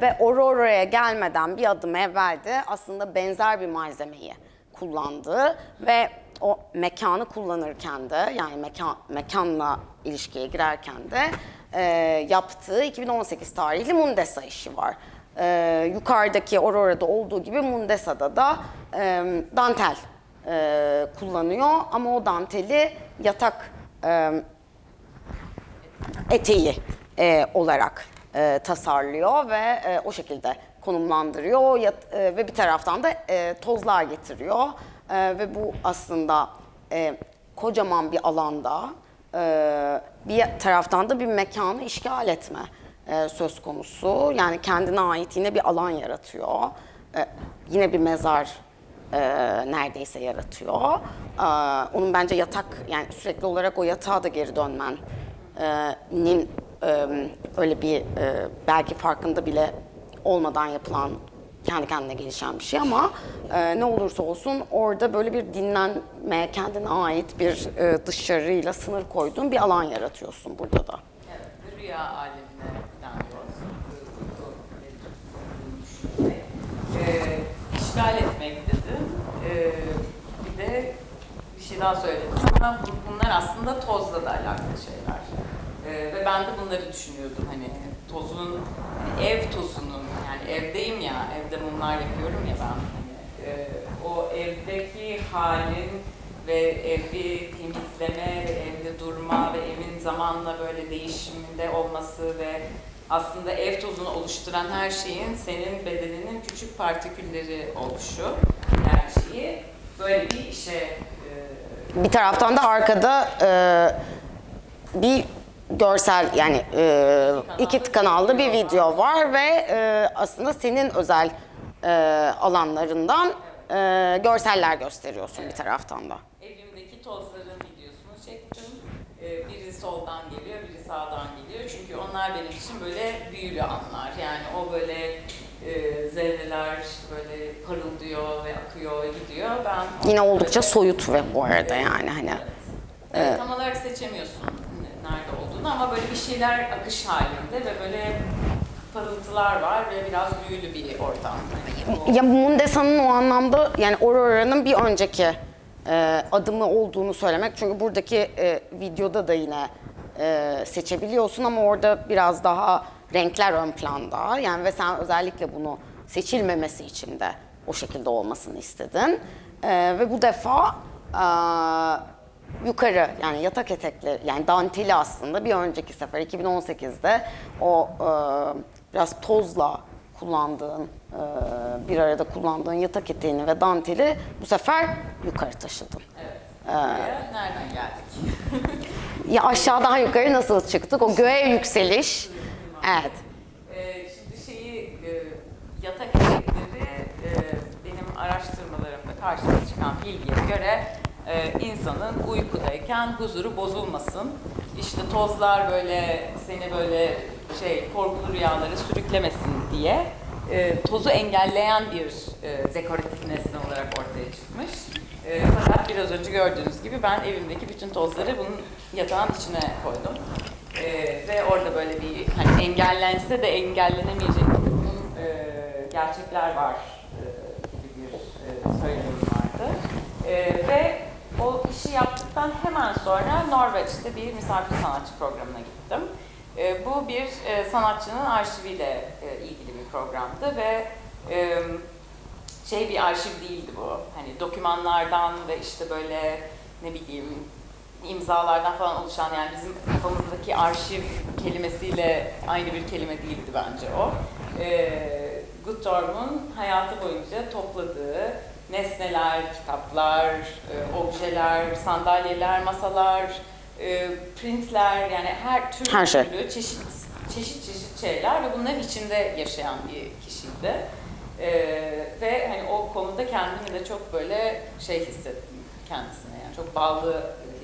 Ve Aurora'ya gelmeden bir adım evvelde aslında benzer bir malzemeyi kullandığı ve o mekanı kullanırken de yani mekan, mekanla ilişkiye girerken de e, yaptığı 2018 tarihli Mundesa işi var. E, yukarıdaki Aurora'da olduğu gibi Mundesa'da da e, dantel e, kullanıyor. Ama o danteli yatak e, eteği e, olarak e, tasarlıyor ve e, o şekilde konumlandırıyor. Yat- e, ve bir taraftan da e, tozlar getiriyor. E, ve bu aslında e, kocaman bir alanda bir taraftan da bir mekanı işgal etme e, söz konusu. Yani kendine ait yine bir alan yaratıyor. E, yine bir mezar e, neredeyse yaratıyor. E, onun bence yatak yani sürekli olarak o yatağa da geri dönmen e, nin e, öyle bir e, belki farkında bile olmadan yapılan kendi kendine gelişen bir şey ama e, ne olursa olsun orada böyle bir dinlenme, kendine ait bir e, dışarıyla sınır koyduğun bir alan yaratıyorsun burada da. Evet, rüya alemine. Ee, işgal etmek dedim. Ee, bir de bir şey daha söyledim ama bu- bunlar aslında tozla da alakalı şeyler. Ee, ve ben de bunları düşünüyordum hani tozun, ev tozunun yani evdeyim ya, evde mumlar yapıyorum ya ben. E, o evdeki halin ve evi temizleme ve evde durma ve evin zamanla böyle değişiminde olması ve aslında ev tozunu oluşturan her şeyin senin bedeninin küçük partikülleri oluşu her şeyi böyle bir işe e, Bir taraftan da arkada e, bir görsel yani e, iki kanalda bir video var ve e, aslında senin özel e, alanlarından e, görseller gösteriyorsun bir taraftan da. evimdeki tozların videosunu çektim. Ee, biri soldan geliyor, biri sağdan geliyor. Çünkü onlar benim için böyle büyülü anlar. Yani o böyle e, zerreler böyle parıldıyor ve akıyor ve gidiyor. Ben Yine oldukça soyut ve bu arada yani hani. Evet, tam olarak seçemiyorsun nerede olduğunu ama böyle bir şeyler akış halinde ve böyle parıltılar var ve biraz büyülü bir ortam. O- Ya Mundesa'nın o anlamda yani Aurora'nın bir önceki e, adımı olduğunu söylemek. Çünkü buradaki e, videoda da yine e, seçebiliyorsun ama orada biraz daha renkler ön planda. Yani ve sen özellikle bunu seçilmemesi için de o şekilde olmasını istedin. E, ve bu defa e, yukarı yani yatak etekleri yani danteli aslında bir önceki sefer 2018'de o e, biraz tozla kullandığın e, bir arada kullandığın yatak eteğini ve danteli bu sefer yukarı taşıdın. Buraya nereden geldik? Ya aşağıdan yukarı nasıl çıktık? O göğe yükseliş. Evet. Ee, şimdi şeyi e, yatak etekleri e, benim araştırmalarımda karşıma çıkan bilgiye göre e, insanın uykudayken huzuru bozulmasın. İşte tozlar böyle seni böyle şey korkulu rüyalara sürüklemesin diye e, tozu engelleyen bir e, dekoratif nesne olarak ortaya çıkmış. E, fakat biraz önce gördüğünüz gibi ben evimdeki bütün tozları bunun yatağın içine koydum. Ee, ve orada böyle bir hani engellense de engellenemeyecek bir e, gerçekler var e, gibi bir e, söylem vardı. E, ve o işi yaptıktan hemen sonra Norveç'te bir misafir sanatçı programına gittim. E, bu bir e, sanatçının arşiviyle e, ilgili bir programdı ve e, şey bir arşiv değildi bu. Hani dokümanlardan ve işte böyle ne bileyim imzalardan falan oluşan yani bizim kafamızdaki arşiv kelimesiyle aynı bir kelime değildi bence o. Ee, Guttorm'un hayatı boyunca topladığı nesneler, kitaplar, e, objeler, sandalyeler, masalar, e, printler yani her türlü Her şey. türlü çeşit çeşit çeşit şeyler ve bunların içinde yaşayan bir kişiydi. Ee, ve hani o konuda kendimi de çok böyle şey hissettim kendisine yani çok bağlı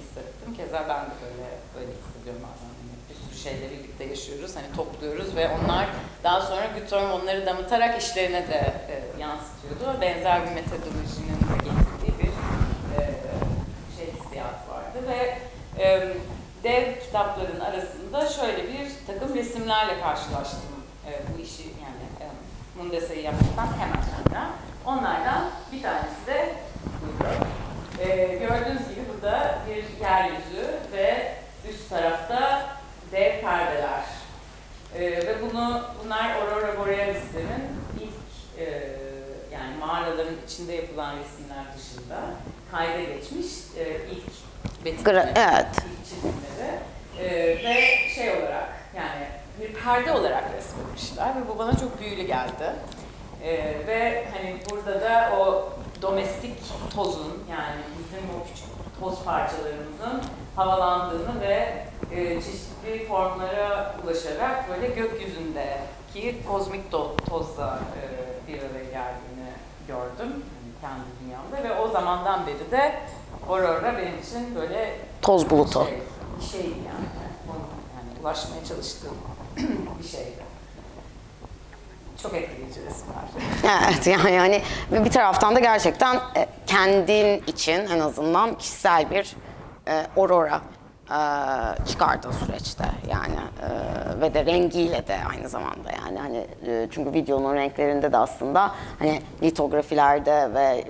hissettim. Keza ben de böyle böyle hissediyorum bazen. Şeyle birlikte yaşıyoruz. Hani topluyoruz ve onlar daha sonra Guttorm onları damıtarak işlerine de e, yansıtıyordu. Benzer bir metodolojinin de getirdiği bir e, şey hissiyat vardı ve e, dev kitapların arasında şöyle bir takım resimlerle karşılaştım e, bu işi yani e, Mundesa'yı yaptıktan hemen sonra. Onlardan bir tanesi de buydu. E, gördüğünüz gibi burada bir yeryüzü ve üst tarafta perdeler. E, ve bunu bunlar Aurora Borealis'lerin ilk e, yani mağaraların içinde yapılan resimler dışında kayda geçmiş e, ilk betimleri, evet. ilk çizimleri E, ve şey olarak yani bir perde olarak resmetmişler ve bu bana çok büyülü geldi. E, ve hani burada da o domestik tozun yani bizim o küçük toz parçalarımızın havalandığını ve e, çeşitli formlara ulaşarak böyle gökyüzündeki kozmik to- tozla e, bir araya geldiğini gördüm kendi dünyamda ve o zamandan beri de Aurora benim için böyle Toz bulutu. şey, bir şeydi yani. Yani ulaşmaya çalıştığım bir şeydi. Çok etkileyici resimler. Evet yani, yani bir taraftan da gerçekten e, kendin için en azından kişisel bir e, aurora e, çıkardığın süreçte yani e, ve de rengiyle de aynı zamanda yani hani e, çünkü videonun renklerinde de aslında hani litografilerde ve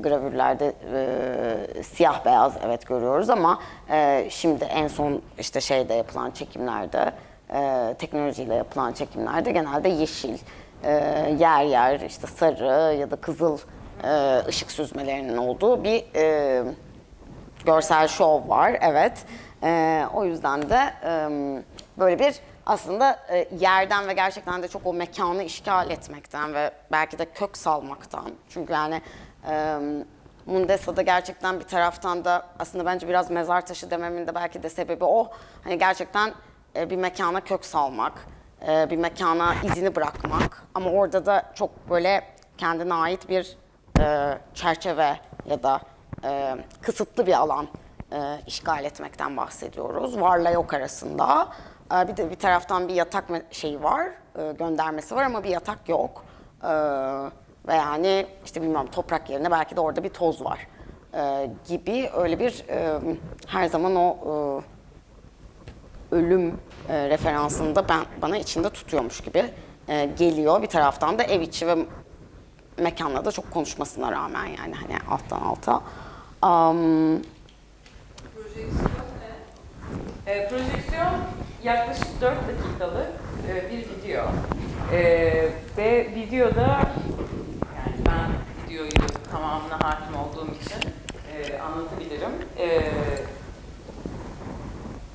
gravürlerde e, siyah beyaz evet görüyoruz ama e, şimdi en son işte şeyde yapılan çekimlerde e, teknolojiyle yapılan çekimlerde genelde yeşil e, yer yer işte sarı ya da kızıl e, ışık süzmelerinin olduğu bir e, görsel şov var. Evet. E, o yüzden de e, böyle bir aslında e, yerden ve gerçekten de çok o mekanı işgal etmekten ve belki de kök salmaktan. Çünkü yani e, Mundesa'da gerçekten bir taraftan da aslında bence biraz mezar taşı dememin de belki de sebebi o. Hani gerçekten e, bir mekana kök salmak, e, bir mekana izini bırakmak ama orada da çok böyle kendine ait bir e, çerçeve ya da e, kısıtlı bir alan e, işgal etmekten bahsediyoruz. Varla yok arasında. E, bir de bir taraftan bir yatak şeyi var, e, göndermesi var ama bir yatak yok. E, ve yani işte bilmem toprak yerine belki de orada bir toz var e, gibi öyle bir e, her zaman o e, ölüm e, referansını da ben bana içinde tutuyormuş gibi e, geliyor. Bir taraftan da ev içi ve mekanla da çok konuşmasına rağmen yani hani alttan alta. Am, E, projeksiyon yaklaşık 4 dakikalık e, bir video. E, ve videoda yani ben videoyu tamamına hakim olduğum için e, anlatabilirim. E,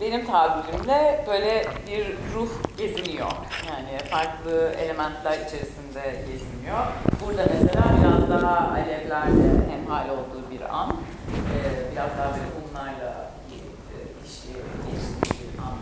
benim tabirimle böyle bir ruh geziniyor. Yani farklı elementler içerisinde geziniyor. Burada mesela biraz daha alevlerle hemhal olduğu bir an. E, biraz daha böyle mumlarla e, işli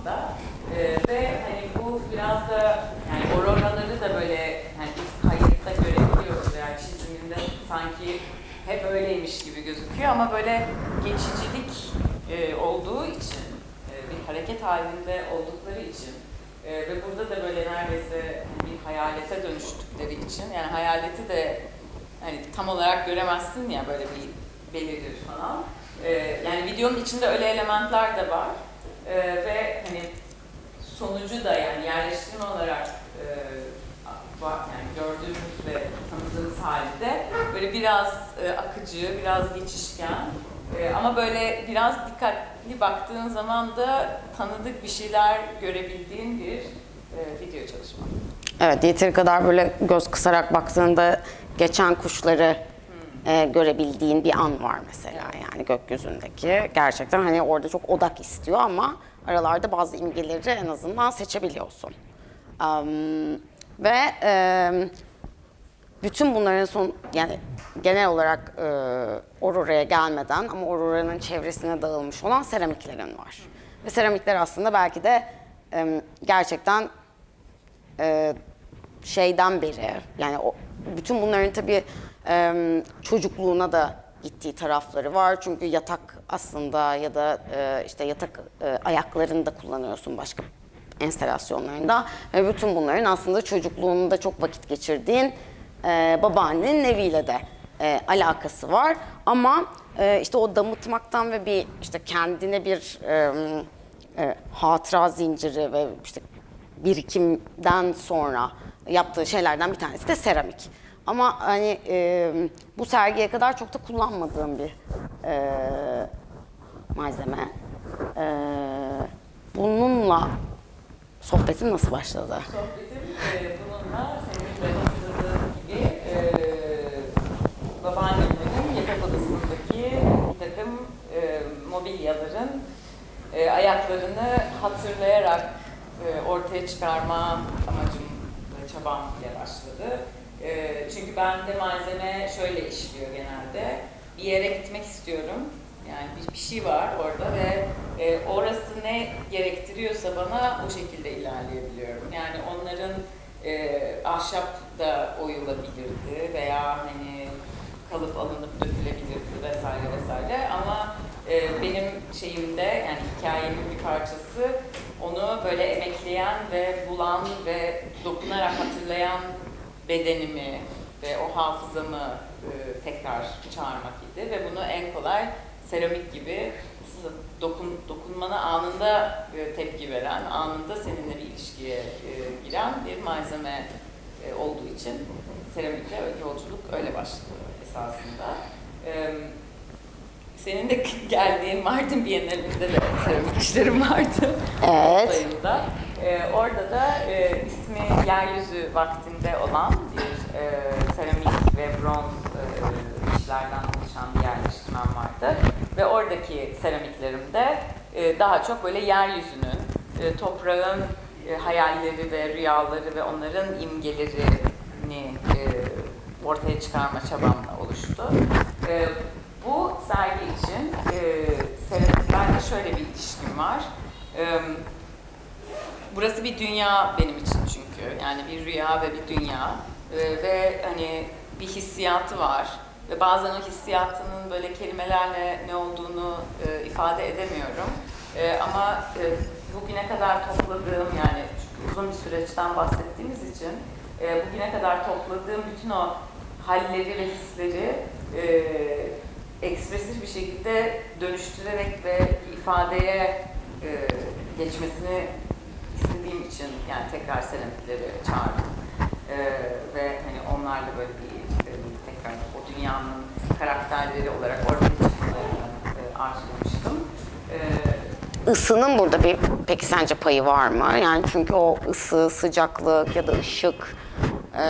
anda. E, ve hani bu biraz da yani auroraları da böyle hani biz kayıtta görebiliyoruz yani çiziminde sanki hep öyleymiş gibi gözüküyor ama böyle geçicilik e, olduğu için e, bir hareket halinde oldukları için e, ve burada da böyle neredeyse bir hayalete dönüştükleri için yani hayaleti de hani tam olarak göremezsin ya böyle bir belirir falan. E, yani videonun içinde öyle elementler de var E, ve hani sonucu da yani yerleştirme olarak e, yani gördüğümüz ve tanıdığımız halde böyle biraz e, akıcı, biraz geçişken e, ama böyle biraz dikkatli baktığın zaman da tanıdık bir şeyler görebildiğin bir e, video çalışma. evet yeteri kadar böyle göz kısarak baktığında geçen kuşları e, görebildiğin bir an var mesela yani gökyüzündeki. Gerçekten hani orada çok odak istiyor ama aralarda bazı imgeleri en azından seçebiliyorsun. Am, ve e, bütün bunların son yani genel olarak e, Aurora'ya gelmeden ama Aurora'nın çevresine dağılmış olan seramiklerin var. Ve seramikler aslında belki de e, gerçekten e, şeyden beri yani o, bütün bunların tabii çocukluğuna da gittiği tarafları var. Çünkü yatak aslında ya da e, işte yatak e, ayaklarını da kullanıyorsun başka enstalasyonlarında. Ve bütün bunların aslında çocukluğunda çok vakit geçirdiğin e, babaannenin eviyle de e, alakası var. Ama işte o damıtmaktan ve bir işte kendine bir e, hatıra zinciri ve işte birikimden sonra yaptığı şeylerden bir tanesi de seramik. Ama hani e, bu sergiye kadar çok da kullanmadığım bir e, malzeme. E, bununla sohbetin nasıl başladı? Sohbetim e, bununla senin de hatırladığın e, yatak odasındaki bir e, mobilyaların e, ayaklarını hatırlayarak e, ortaya çıkarma amacım çabam ile başladı. E, çünkü bende malzeme şöyle işliyor genelde. Bir yere gitmek istiyorum. Yani bir, bir şey var orada ve e, orası ne gerektiriyorsa bana o şekilde ilerleyebiliyorum. Yani onların e, ahşap da oyulabilirdi veya hani kalıp alınıp dökülebilirdi vesaire vesaire ama e, benim şeyimde yani hikayemin bir parçası onu böyle emekleyen ve bulan ve dokunarak hatırlayan bedenimi ve o hafızamı e, tekrar çağırmak idi ve bunu en kolay seramik gibi dokun, dokunmana anında e, tepki veren, anında seninle bir ilişkiye e, giren bir malzeme e, olduğu için seramikle yolculuk öyle başladı esasında. E, senin de geldiğin Mardin Bienalinde de seramik işlerim vardı. Evet. E, orada da e, ismi Yeryüzü vaktinde olan bir e, seramik ve bronz e, işlerden oluşan bir yerleştirmem vardı. Ve oradaki seramiklerimde e, daha çok böyle yeryüzünün, e, toprağın e, hayalleri ve rüyaları ve onların imgelerini e, ortaya çıkarma çabamla oluştu. E, bu sergi için e, seramiklerle şöyle bir ilişkim var. E, burası bir dünya benim için çünkü. Yani bir rüya ve bir dünya. E, ve hani bir hissiyatı var. Ve bazen o hissiyatının böyle kelimelerle ne olduğunu e, ifade edemiyorum. E, ama e, bugüne kadar topladığım yani uzun bir süreçten bahsettiğimiz için e, bugüne kadar topladığım bütün o halleri ve hisleri e, ekspresif bir şekilde dönüştürerek ve ifadeye e, geçmesini istediğim için yani tekrar seramikleri çağırdım. E, ve hani onlarla böyle bir e, tekrar o dünyanın karakterleri olarak ortaya çıkmalarını e, arzulamıştım. E, Isının burada bir peki sence payı var mı? Yani çünkü o ısı, sıcaklık ya da ışık e,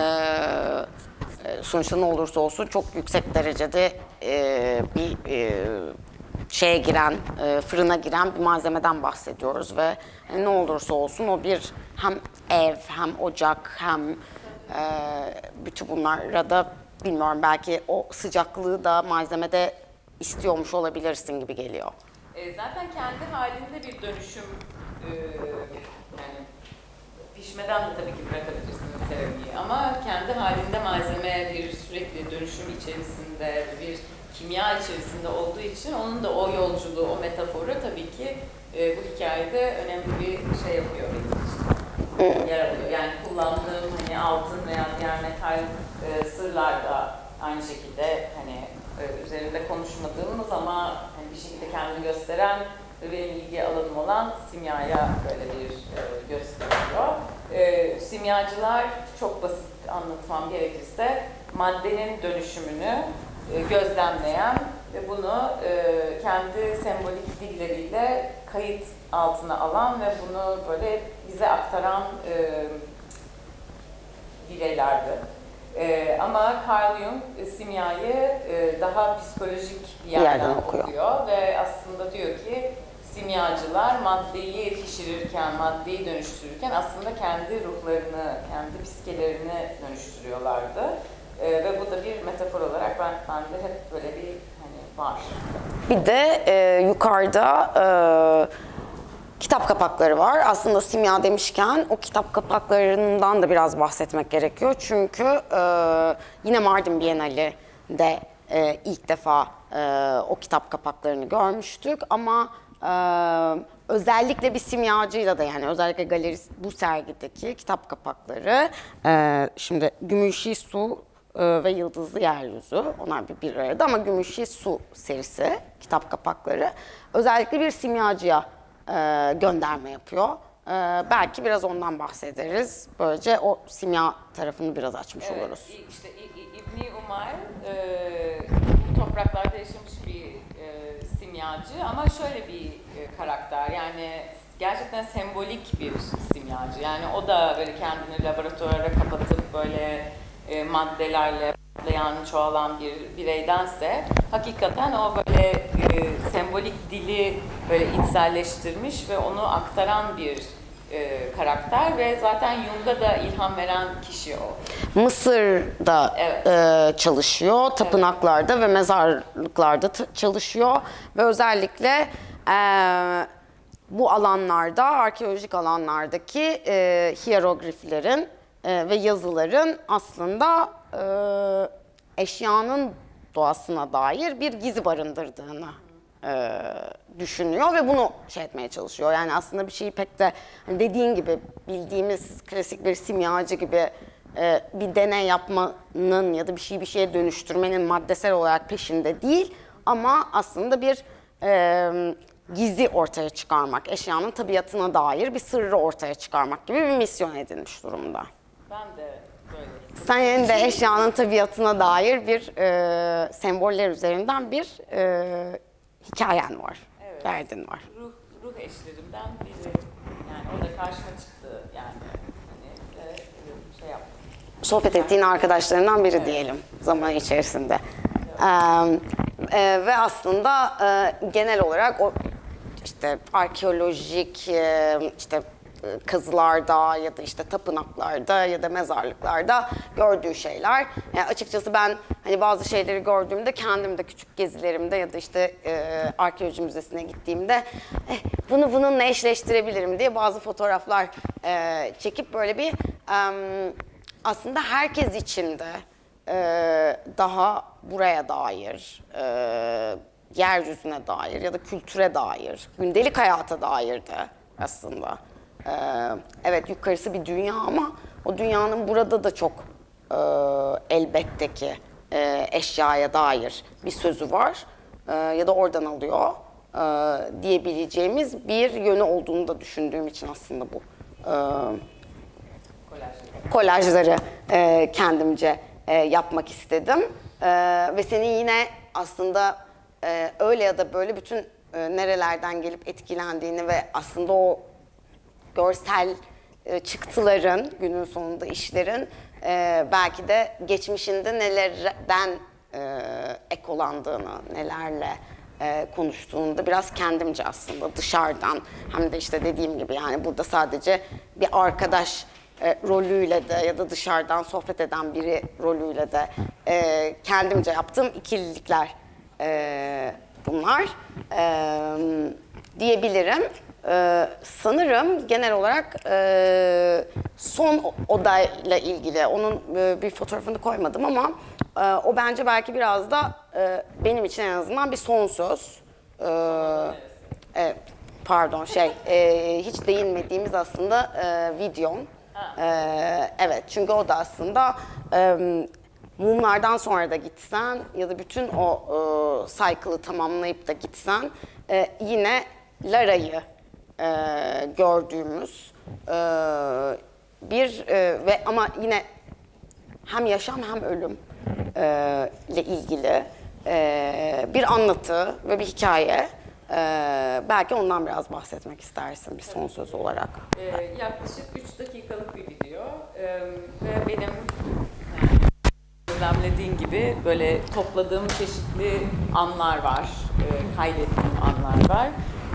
e, sonuçta ne olursa olsun çok yüksek derecede e, bir e, şeye giren, e, fırına giren bir malzemeden bahsediyoruz ve e, ne olursa olsun o bir hem ev hem ocak hem e, bütün bunlara da bilmiyorum belki o sıcaklığı da malzemede istiyormuş olabilirsin gibi geliyor. E, zaten kendi halinde bir dönüşüm e, yani pişmeden de tabii ki bırakabilirsiniz seramiği ama kendi halinde malzeme bir sürekli dönüşüm içerisinde bir kimya içerisinde olduğu için onun da o yolculuğu, o metaforu tabii ki e, bu hikayede önemli bir şey yapıyor benim için. Yer alıyor. Yani kullandığım hani altın veya diğer metal e, sırlar da aynı şekilde hani e, üzerinde konuşmadığımız ama hani bir şekilde kendini gösteren ve benim ilgi alanım olan simyaya böyle bir e, gösteriyor. E, simyacılar çok basit anlatmam gerekirse maddenin dönüşümünü gözlemleyen ve bunu e, kendi sembolik dilleriyle kayıt altına alan ve bunu böyle bize aktaran e, bireylerdi. E, ama Carl Jung e, simyayı e, daha psikolojik bir yerden, yerden okuyor. okuyor ve aslında diyor ki simyacılar maddeyi pişirirken, maddeyi dönüştürürken aslında kendi ruhlarını, kendi psikelerini dönüştürüyorlardı. E, ve bu da bir metafor olarak ben bende hep böyle bir hani var. Bir de e, yukarıda e, kitap kapakları var. Aslında simya demişken o kitap kapaklarından da biraz bahsetmek gerekiyor. Çünkü e, yine Mardin Bienali'de e, ilk defa e, o kitap kapaklarını görmüştük ama e, özellikle bir simyacıyla da yani özellikle galeri bu sergideki kitap kapakları e, şimdi Gümüşi Su ve Yıldızlı Yeryüzü. Onlar bir, bir arada ama Gümüşi Su serisi kitap kapakları özellikle bir simyacıya e, gönderme yapıyor. E, belki biraz ondan bahsederiz. Böylece o simya tarafını biraz açmış Evet, oluruz. İşte İbni Umar e, bu topraklarda yaşamış bir e, simyacı ama şöyle bir e, karakter yani gerçekten sembolik bir simyacı. Yani o da böyle kendini laboratuvara kapatıp böyle e, maddelerle patlayan, çoğalan bir bireydense hakikaten o böyle e, sembolik dili böyle içselleştirmiş ve onu aktaran bir e, karakter ve zaten Jung'a da ilham veren kişi o. Mısır'da Evet. e, çalışıyor, tapınaklarda ve mezarlıklarda çalışıyor ve özellikle e, bu alanlarda, arkeolojik alanlardaki e, hierogliflerin e, ve yazıların aslında e, eşyanın doğasına dair bir gizi barındırdığını e, düşünüyor ve bunu şey etmeye çalışıyor. Yani aslında bir şeyi pek de hani dediğin gibi bildiğimiz klasik bir simyacı gibi e, bir deney yapmanın ya da bir şeyi bir şeye dönüştürmenin maddesel olarak peşinde değil ama aslında bir e, gizi ortaya çıkarmak, eşyanın tabiatına dair bir sırrı ortaya çıkarmak gibi bir misyon edinmiş durumda. Ben de böyle. Senin de eşyanın tabiatına dair bir e, semboller üzerinden bir e, hikayen var, Evet. derdin var. Ruh, ruh eşlerimden biri. Yani o da karşıma çıktı yani. Hani e, şey yaptım. Sohbet ettiğin arkadaşlarından biri diyelim zaman içerisinde. E, e, ve aslında e, genel olarak o işte arkeolojik e, işte kazılarda ya da işte tapınaklarda ya da mezarlıklarda gördüğü şeyler. Yani açıkçası ben hani bazı şeyleri gördüğümde kendim de küçük gezilerimde ya da işte e, arkeoloji müzesine gittiğimde eh, bunu bununla eşleştirebilirim diye bazı fotoğraflar e, çekip böyle bir em, aslında herkes için de e, daha buraya dair, e, yeryüzüne dair ya da kültüre dair, gündelik hayata dair de aslında. E, evet yukarısı bir dünya ama o dünyanın burada da çok e, elbette ki e, eşyaya dair bir sözü var e, ya da oradan alıyor e, diyebileceğimiz bir yönü olduğunu da düşündüğüm için aslında bu e, kolajları e, kendimce e, yapmak istedim. E, ve senin yine aslında e, öyle ya da böyle bütün e, nerelerden gelip etkilendiğini ve aslında o görsel e, çıktıların, günün sonunda işlerin e, belki de geçmişinde nelerden e, ekolandığını, nelerle e, konuştuğunda biraz kendimce aslında dışarıdan hem de işte dediğim gibi yani burada sadece bir arkadaş e, rolüyle de ya da dışarıdan sohbet eden biri rolüyle de kendimce yaptığım ikililikler bunlar diyebilirim. E, sanırım genel olarak e, son odayla ilgili onun e, bir fotoğrafını koymadım ama e, o bence belki biraz da e, benim için en azından bir son söz. E, e, pardon şey e, hiç değinmediğimiz aslında e, videon. E, evet çünkü o da aslında e, mumlardan sonra da gitsen ya da bütün o e, cycle'ı tamamlayıp da gitsen e, yine Lara'yı e, gördüğümüz e, bir e, ve ama yine hem yaşam hem ölüm e, ile ilgili e, bir anlatı ve bir hikaye. E, belki ondan biraz bahsetmek istersin bir son söz olarak. Ee, yaklaşık 3 dakikalık bir video Ee, ve benim gözlemlediğin gibi böyle topladığım çeşitli anlar var, ee, kaydettiğim anlar var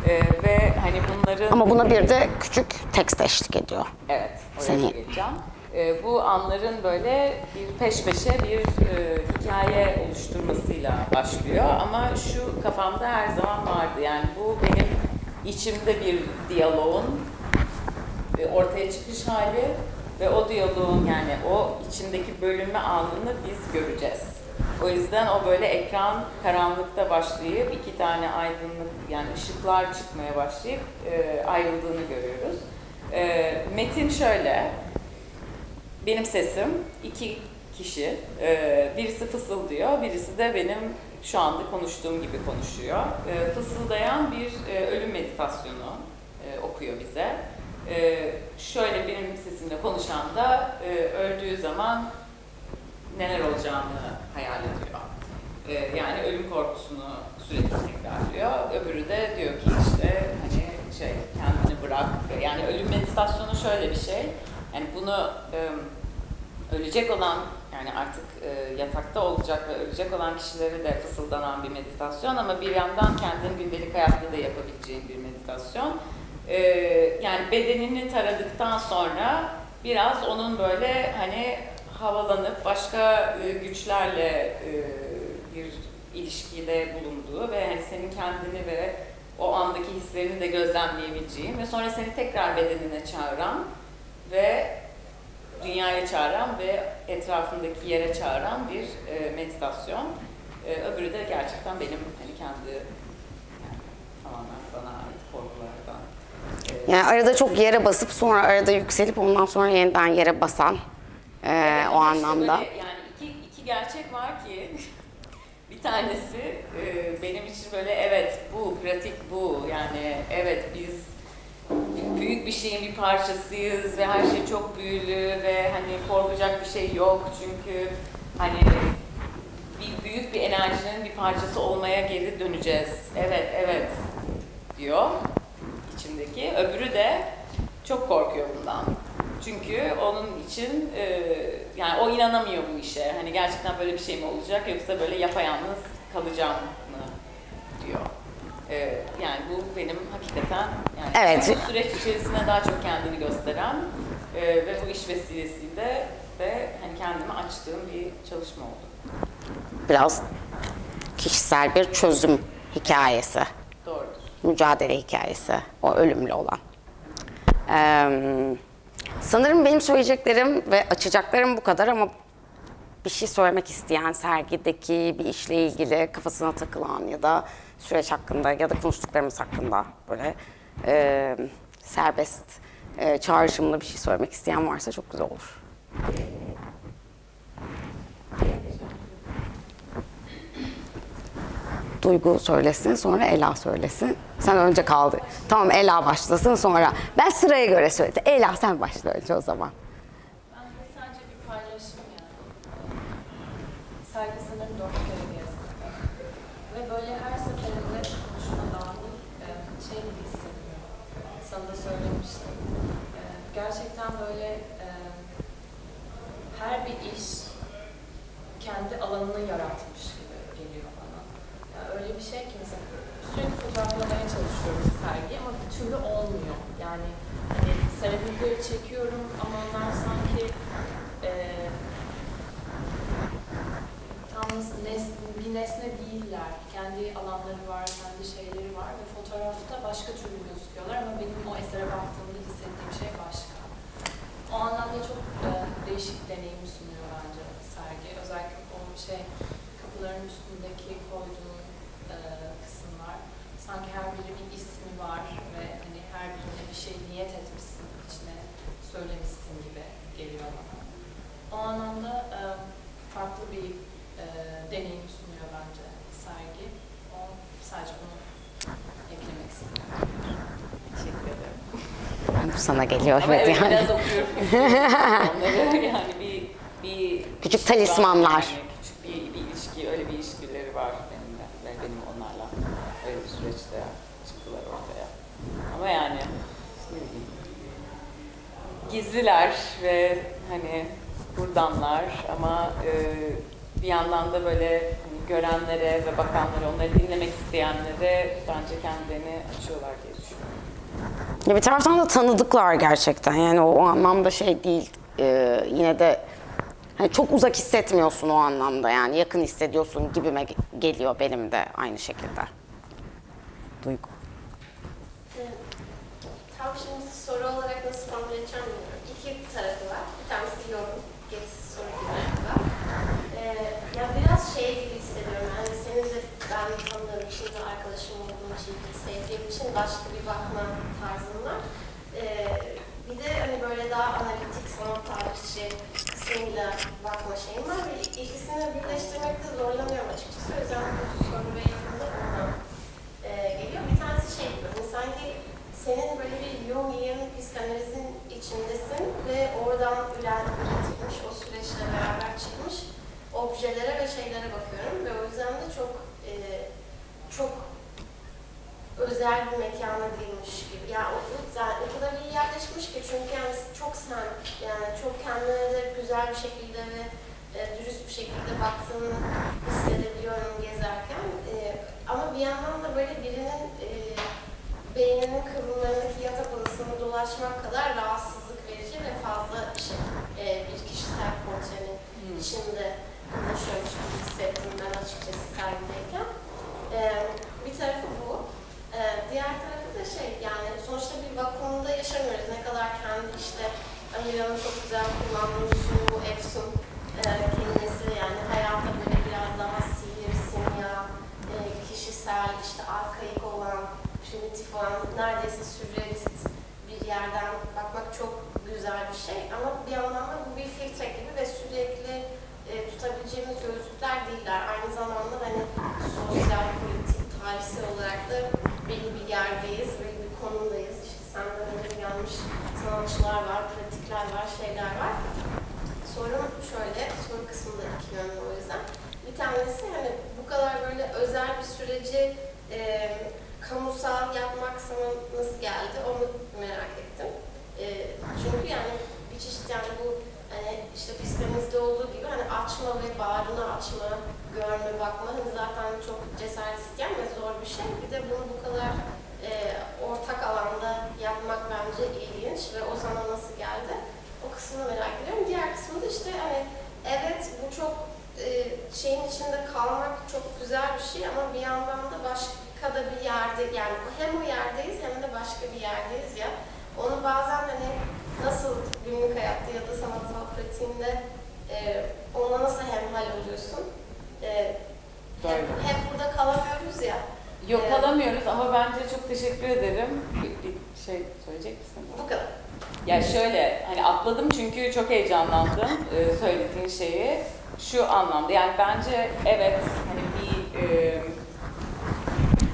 Ee, ve hani bunların Ama buna bir de küçük tekst eşlik ediyor. Evet, oraya Seni- geleceğim. Ee, bu anların böyle bir peş peşe bir e, hikaye oluşturmasıyla başlıyor ama şu kafamda her zaman vardı. Yani bu benim içimde bir diyaloğun e, ortaya çıkış hali ve o diyaloğun yani o içindeki bölünme anını biz göreceğiz. O yüzden o böyle ekran karanlıkta başlayıp iki tane aydınlık yani ışıklar çıkmaya başlayıp e, ayrıldığını görüyoruz. E, metin şöyle, benim sesim iki kişi, e, birisi fısıldıyor, birisi de benim şu anda konuştuğum gibi konuşuyor. E, fısıldayan bir e, ölüm meditasyonu e, okuyor bize. E, şöyle benim sesimle konuşan da e, öldüğü zaman neler olacağını hayal ediyor. E, yani ölüm korkusunu sürekli tekrarlıyor. Öbürü de diyor ki işte hani şey kendini bırak. Yani ölüm meditasyonu şöyle bir şey. Yani bunu e, ölecek olan yani artık e, yatakta olacak ve ölecek olan kişileri de fısıldanan bir meditasyon ama bir yandan kendin gündelik hayatta da yapabileceğin bir meditasyon. E, yani bedenini taradıktan sonra biraz onun böyle hani havalanıp başka e, güçlerle e, bir ilişkide bulunduğu ve hani senin kendini ve o andaki hislerini de gözlemleyebileceğin ve sonra seni tekrar bedenine çağıran ve dünyaya çağıran ve etrafındaki yere çağıran bir e, meditasyon. Öbürü de gerçekten benim hani kendi yani, tamamen bana ait korkulardan. Yani arada çok yere basıp sonra arada yükselip ondan sonra yeniden yere basan o anlamda. böyle yani iki, iki gerçek var ki bir tanesi e, benim için böyle evet bu pratik bu yani evet biz büyük bir şeyin bir parçasıyız ve her şey çok büyülü ve hani korkacak bir şey yok çünkü hani bir büyük bir enerjinin bir parçası olmaya geri döneceğiz. Evet, evet diyor içimdeki. Öbürü de çok korkuyor bundan. Çünkü onun için e, yani o inanamıyor bu işe. Hani gerçekten böyle bir şey mi olacak yoksa böyle yapayalnız kalacağım mı diyor. E, yani bu benim hakikaten yani Evet. bu süreç içerisinde daha çok kendini gösteren e, ve bu iş vesilesiyle de hani kendimi açtığım bir çalışma oldu. Biraz kişisel bir çözüm hikayesi, Doğrudur. mücadele hikayesi, o ölümlü olan. Ee, sanırım benim söyleyeceklerim ve açacaklarım bu kadar ama bir şey söylemek isteyen sergideki bir işle ilgili kafasına takılan ya da süreç hakkında ya da konuştuklarımız hakkında böyle e, serbest, e, çağrışımlı bir şey söylemek isteyen varsa çok güzel olur. Duygu söylesin, sonra Ela söylesin. Sen önce kaldı. Tamam Ela başlasın sonra. Ben sıraya göre söyledim. Ela sen başla önce o zaman. Ben de sadece bir paylaşım yani. Sergi sanırım dört kere. Ve böyle her seferinde konuşma dahil şey gibi hissediyorum. Sana da söylemiştim. Gerçekten böyle e, her bir iş kendi alanını yaratmış gibi geliyor bana. Yani öyle bir şey ki mesela sürekli fotoğraflamaya çalışıyoruz sergi ama bir türlü olmuyor. Yani hani seramikleri çekiyorum ama onlar sanki e, tam nasıl nes- bir nesne değiller. Kendi alanları var, kendi şeyleri var ve fotoğrafta başka türlü gözüküyorlar ama benim o esere baktığımda hissettiğim şey başka. O anlamda çok e, değişik deneyim sunuyor bence sergi. Özellikle o şey kapıların üstündeki koyduğun e, kısımlar. Sanki her biri bir ismi var ve hani her birine bir şey niyet etmişsin, içine söylemişsin gibi geliyor bana. O anlamda e, farklı bir e, deneyim sunuyor bence sergi. O sadece bunu eklemek istedim. Teşekkür ederim. Bu sana geliyor. Ama evet evet yani. biraz okuyorum. Onları yani bir, bir Küçük talismanlar. Yani küçük bir, bir ilişki, öyle bir ilişkileri var benimle ve benim onlarla öyle bir süreçte çıktılar ortaya. Ama yani ne bileyim, gizliler ve hani buradanlar ama e, bir yandan da böyle hani görenlere ve bakanlara, onları dinlemek isteyenlere bence kendilerini açıyorlar diye düşünüyorum. Ya bir taraftan da tanıdıklar gerçekten. Yani o, o anlamda şey değil. Ee, yine de hani çok uzak hissetmiyorsun o anlamda. Yani yakın hissediyorsun gibime ge- geliyor benim de aynı şekilde. Duygu. Tam şimdi soru olarak nasıl formüle edeceğim bilmiyorum. İki tarafı var. Bir tanesi yorum, gerisi soru gibi var. Ee, ya biraz şey gibi hissediyorum. Yani senin de ben tanıdığım için de arkadaşım olduğum için, sevdiğim için başka bir bakma tarzım var. Ee, bir de hani böyle daha analitik, sanat tarihçi kısmıyla bakma şeyim var. Ve ikisini birleştirmekte zorlanıyorum açıkçası. O yüzden bu soru ve yakında ondan e, geliyor. Bir tane objelere ve şeylere bakıyorum ve o yüzden de çok e, çok mekana girmiş gibi. Yani o, o kadar iyi yerleşmiş ki çünkü yani çok sen, yani çok kendine de güzel bir şekilde ve e, dürüst bir şekilde baktığını hissedebiliyorum gezerken. E, ama bir yandan da böyle birinin e, beyninin kıvrımlarındaki yatak odasını dolaşmak kadar rahatsızlık verici ve fazla şey, e, bir kişisel portrenin içinde konuşuyormuş gibi hissettim ben açıkçası sergideyken. E, bir tarafı bu. E, diğer tarafı da şey yani sonuçta bir vakumda yaşamıyoruz. Ne kadar kendi işte Amira'nın çok güzel kullandığı bu Efsun e, kelimesi yani hayata böyle biraz daha sihir, simya, e, kişisel, işte arkaik olan, primitif olan, neredeyse sürrealist bir yerden bakmak çok güzel bir şey. Ama bir yandan da bu bir filtre gibi ve sürekli e, tutabileceğimiz gözlükler değiller. Aynı zamanda hani sosyal, politik, tarihsel olarak da belli bir yerdeyiz, belli bir konumdayız. İşte senden önce gelmiş sanatçılar var, pratikler var, şeyler var. Sorum şöyle, soru kısmında iki yönlü o yüzden. Bir tanesi hani bu kadar böyle özel bir süreci e, kamusal yapmak sana nasıl geldi onu merak ettim. E, çünkü yani bir çeşit yani bu hani işte psikanalizde olduğu gibi hani açma ve bağrını açma, görme, bakma hani zaten çok cesaret isteyen ve zor bir şey. Bir de bunu bu kadar e, ortak alanda yapmak bence ilginç ve o sana nasıl geldi? O kısmını merak ediyorum. Diğer kısmı da işte hani evet bu çok e, şeyin içinde kalmak çok güzel bir şey ama bir yandan da başka da bir yerde yani hem o yerdeyiz hem de başka bir yerdeyiz ya. Onu bazen hani nasıl günlük hayatta ya da sanatsal pratiğinde e, onunla nasıl hemhal oluyorsun? E, hep, hep burada kalamıyoruz ya. Yok Evet. alamıyoruz ama bence çok teşekkür ederim. Bir, bir şey söyleyecek misin? Bu kadar. Ya şöyle hani atladım çünkü çok heyecanlandım e, söylediğin şeyi. Şu anlamda yani bence evet hani bir e,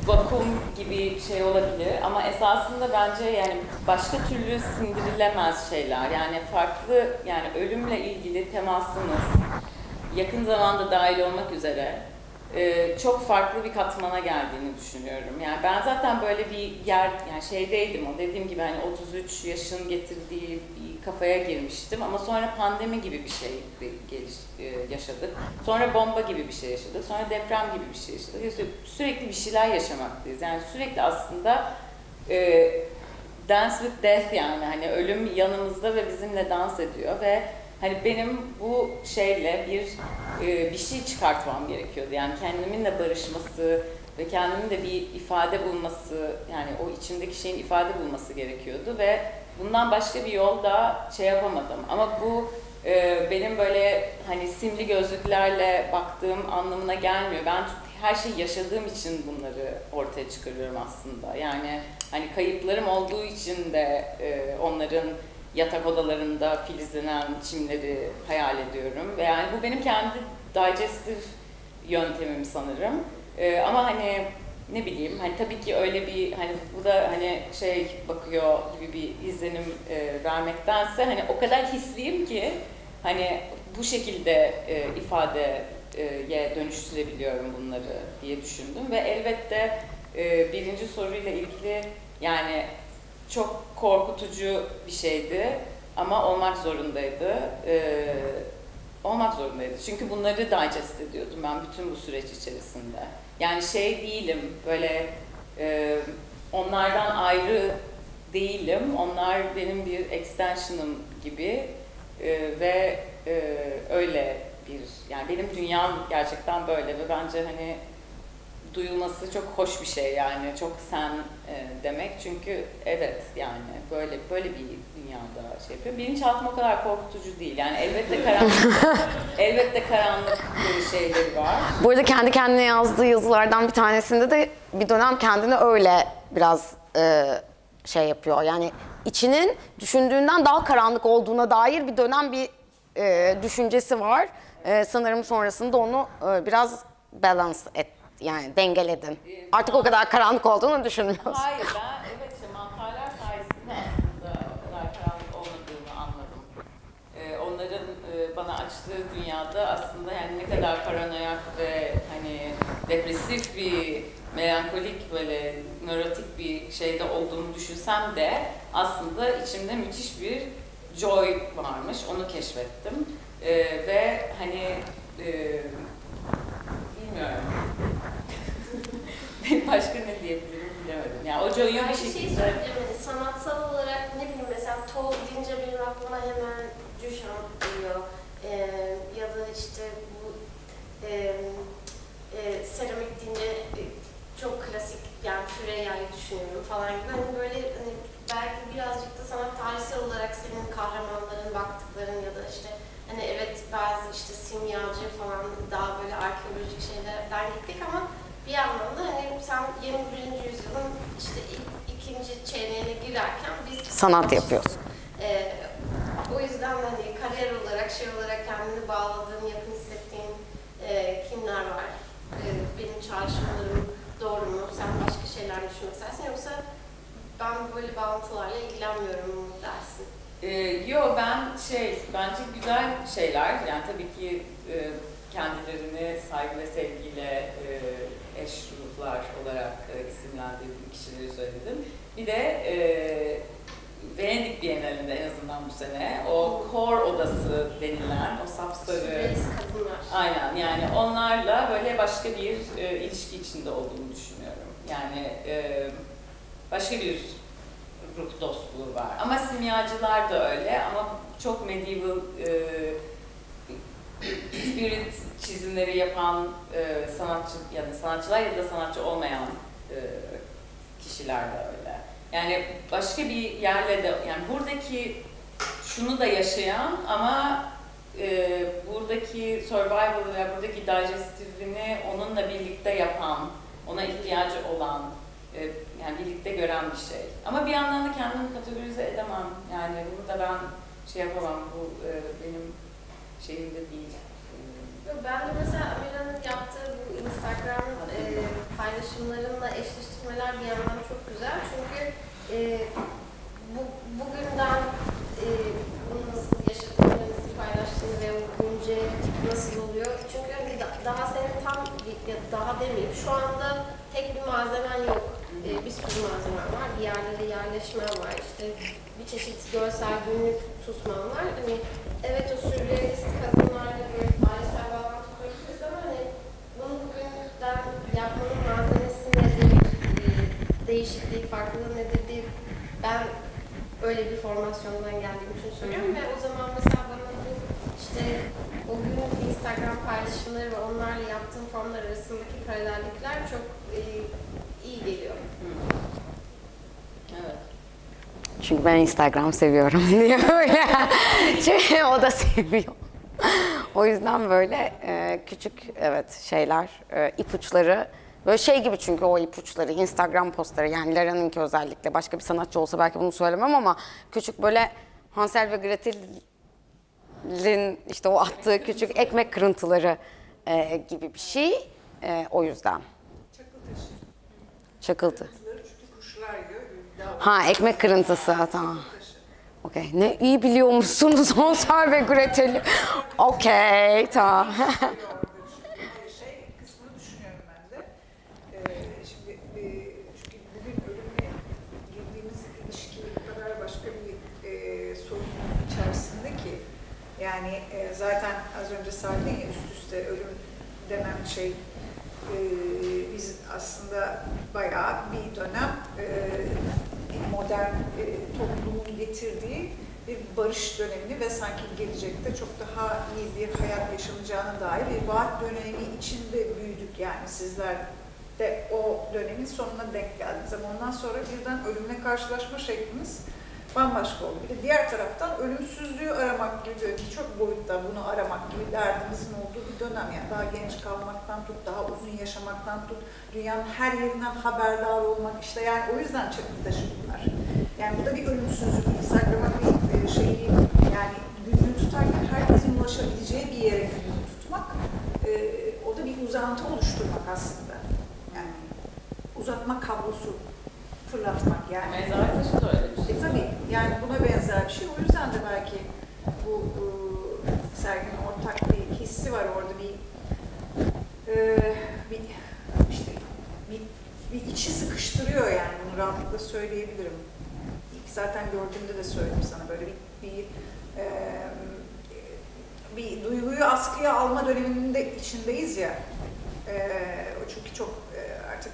vakum gibi şey olabilir ama esasında bence yani başka türlü sindirilemez şeyler. Yani farklı yani ölümle ilgili temasımız yakın zamanda dahil olmak üzere e, çok farklı bir katmana geldiğini düşünüyorum. Yani ben zaten böyle bir yer, yani şeydeydim o dediğim gibi hani 33 yaşın getirdiği bir kafaya girmiştim ama sonra pandemi gibi bir şey geliş, e, yaşadık. Sonra bomba gibi bir şey yaşadık. Sonra deprem gibi bir şey yaşadık. Sü- Sürekli bir şeyler yaşamaktayız. Yani sürekli aslında e, dance with death yani hani ölüm yanımızda ve bizimle dans ediyor ve hani benim bu şeyle bir e, bir şey çıkartmam gerekiyordu. Yani kendiminle barışması ve kendimin de bir ifade bulması yani o içindeki şeyin ifade bulması gerekiyordu ve bundan başka bir yol da şey yapamadım. Ama bu e, benim böyle hani simli gözlüklerle baktığım anlamına gelmiyor. Ben her şeyi yaşadığım için bunları ortaya çıkarıyorum aslında. Yani hani kayıplarım olduğu için de e, onların yatak odalarında filizlenen çimleri hayal ediyorum. Ve yani bu benim kendi digestive yöntemim sanırım. Ee, ama hani ne bileyim hani tabii ki öyle bir hani bu da hani şey bakıyor gibi bir izlenim e, vermektense hani o kadar hisliyim ki hani bu şekilde e, ifadeye dönüştürebiliyorum bunları diye düşündüm ve elbette e, birinci soruyla ilgili yani çok korkutucu bir şeydi ama olmak zorundaydı. Ee, olmak zorundaydı. Çünkü bunları digest ediyordum ben bütün bu süreç içerisinde. Yani şey değilim, böyle e, onlardan ayrı değilim. Onlar benim bir extension'ım gibi E, ve e, öyle bir, yani benim dünyam gerçekten böyle ve bence hani duyulması çok hoş bir şey yani çok sen e, demek çünkü evet yani böyle böyle bir dünyada şey yapıyor. Bilinçaltım o kadar korkutucu değil yani elbette karanlık elbette karanlık bir şeyleri var. Bu arada kendi kendine yazdığı yazılardan bir tanesinde de bir dönem kendini öyle biraz e, şey yapıyor. Yani içinin düşündüğünden daha karanlık olduğuna dair bir dönem bir e, düşüncesi var. E, sanırım sonrasında onu e, biraz balance et yani dengeledin. Artık o kadar karanlık olduğunu düşünmüyorsun. Hayır ben evet işte mantarlar sayesinde aslında o kadar karanlık olmadığını anladım. Ee, onların e, bana açtığı dünyada aslında yani ne kadar paranoyak ve hani depresif bir melankolik böyle nörotik bir şeyde olduğumu düşünsem de aslında içimde müthiş bir joy varmış. Onu keşfettim. Ee, ve hani e, bilmiyorum. Başka ne diyebilirim bilemedim. Yani o joy'u bir Yani şey şekilde... söyleyeyim, hani sanatsal olarak ne bileyim mesela toz deyince benim aklıma hemen Duchamp geliyor. Ee, ya da işte bu e, e, seramik deyince e, çok klasik yani Füreyya'yı düşünüyorum falan gibi. Hani böyle hani belki birazcık da sanat tarihsel olarak senin kahramanların baktıkların ya da işte hani evet bazı işte simyacı falan daha böyle arkeolojik şeylerden gittik ama bir yandan da hani sen 21. yüzyılın işte ilk, ikinci çeyreğine girerken biz Sanat yapıyorsun. Ee, o yüzden de hani kariyer olarak şey olarak kendini bağladığın, yakın hissettiğin e, kimler var? E, benim çağrışımlarım doğru mu? Sen başka şeyler düşünmek istersin yoksa ben böyle bağlantılarla ilgilenmiyorum mu dersin? Ee, yo ben şey bence güzel şeyler yani tabii ki e, kendilerini saygı ve sevgiyle e, eş ruhlar olarak e, isimlendirdiğim kişileri söyledim. Bir de e, Venedik Bienalinde en azından bu sene o kor odası denilen o sapsarı kadınlar. Aynen yani onlarla böyle başka bir e, ilişki içinde olduğunu düşünüyorum. Yani e, başka bir ruh dostluğu var. Ama simyacılar da öyle ama çok medieval e, spirit çizimleri yapan e, sanatçı yani sanatçılar ya da sanatçı olmayan e, kişiler de öyle. Yani başka bir yerle de yani buradaki şunu da yaşayan ama e, buradaki survival'ı ve buradaki digestive'ini onunla birlikte yapan, ona ihtiyacı olan, e, yani birlikte gören bir şey. Ama bir yandan da kendimi kategorize edemem. Yani bunu da ben şey yapamam, bu e, benim şeyimde değil. Yok, Ben de mesela Amira'nın yaptığı bu Instagram e, paylaşımlarınla eşleştirmeler bir yandan çok güzel. Çünkü e, bu, bugünden e, bunu nasıl yaşadığını, paylaştığını ve o günce nasıl oluyor. Çünkü hani da- daha senin tam, ya daha demeyeyim, şu anda tek bir malzemen yok. E, bir sürü malzemen var. Bir yerlere yerleşmen var. İşte bir çeşit görsel günlük tutman var. Hani evet o sürrealist kadınlarla böyle tarihsel bağlantı kurabiliriz ama hani bunu bugünden yapmanın malzemesi nedir, e, değişikliği, farklılığı nedir diye ben öyle bir formasyondan geldiğim için söylüyorum ve o zaman mesela bana bu işte o günlük Instagram paylaşımları ve onlarla yaptığım formlar arasındaki paralellikler çok e, iyi geliyor. Evet. Çünkü ben Instagram seviyorum diye böyle. Çünkü o da seviyor. O yüzden böyle e, küçük evet şeyler, e, ipuçları böyle şey gibi çünkü o ipuçları Instagram postları yani Lara'nınki özellikle başka bir sanatçı olsa belki bunu söylemem ama küçük böyle Hansel ve Gretel'in işte o attığı küçük ekmek kırıntıları e, gibi bir şey. E, o yüzden. Çakıl taşı. Çakıltı. Çünkü kuşlar yiyor. Ha ekmek kırıntısı tamam. Okey. Ne iyi biliyormuşsunuz Hansel ve Gretel'i. Okey, tamam. Yani e, zaten az önce saydın ya üst üste ölüm denen şey e, biz aslında bayağı bir dönem e, modern e, toplumun getirdiği bir barış dönemini ve sanki gelecekte çok daha iyi bir hayat yaşanacağına dair bir vaat dönemi içinde büyüdük yani sizler de o dönemin sonuna denk geldiniz ama ondan sonra birden ölümle karşılaşma şeklimiz bambaşka oldu. Bir de diğer taraftan ölümsüzlüğü aramak gibi böyle birçok boyutta bunu aramak gibi derdimizin olduğu bir dönem yani daha genç kalmaktan tut, daha uzun yaşamaktan tut, dünyanın her yerinden haberdar olmak işte yani o yüzden taşı bunlar. Yani bu da bir ölümsüzlük, Instagram'a bir e, şeyi yani günlüğü tutarken herkesin ulaşabileceği bir yere günlüğü tutmak e, o da bir uzantı oluşturmak aslında. Yani uzatma kablosu fırlatmak yani. Mezar taşı da öyle bir şey. E tabii yani buna benzer bir şey. O yüzden de belki bu, bu serginin ortak hissi var orada bir e, bir işte bir, bir içi sıkıştırıyor yani bunu rahatlıkla söyleyebilirim. Zaten gördüğümde de söyledim sana böyle bir bir, e, bir duyguyu askıya alma döneminde içindeyiz ya. E, çünkü çok e, artık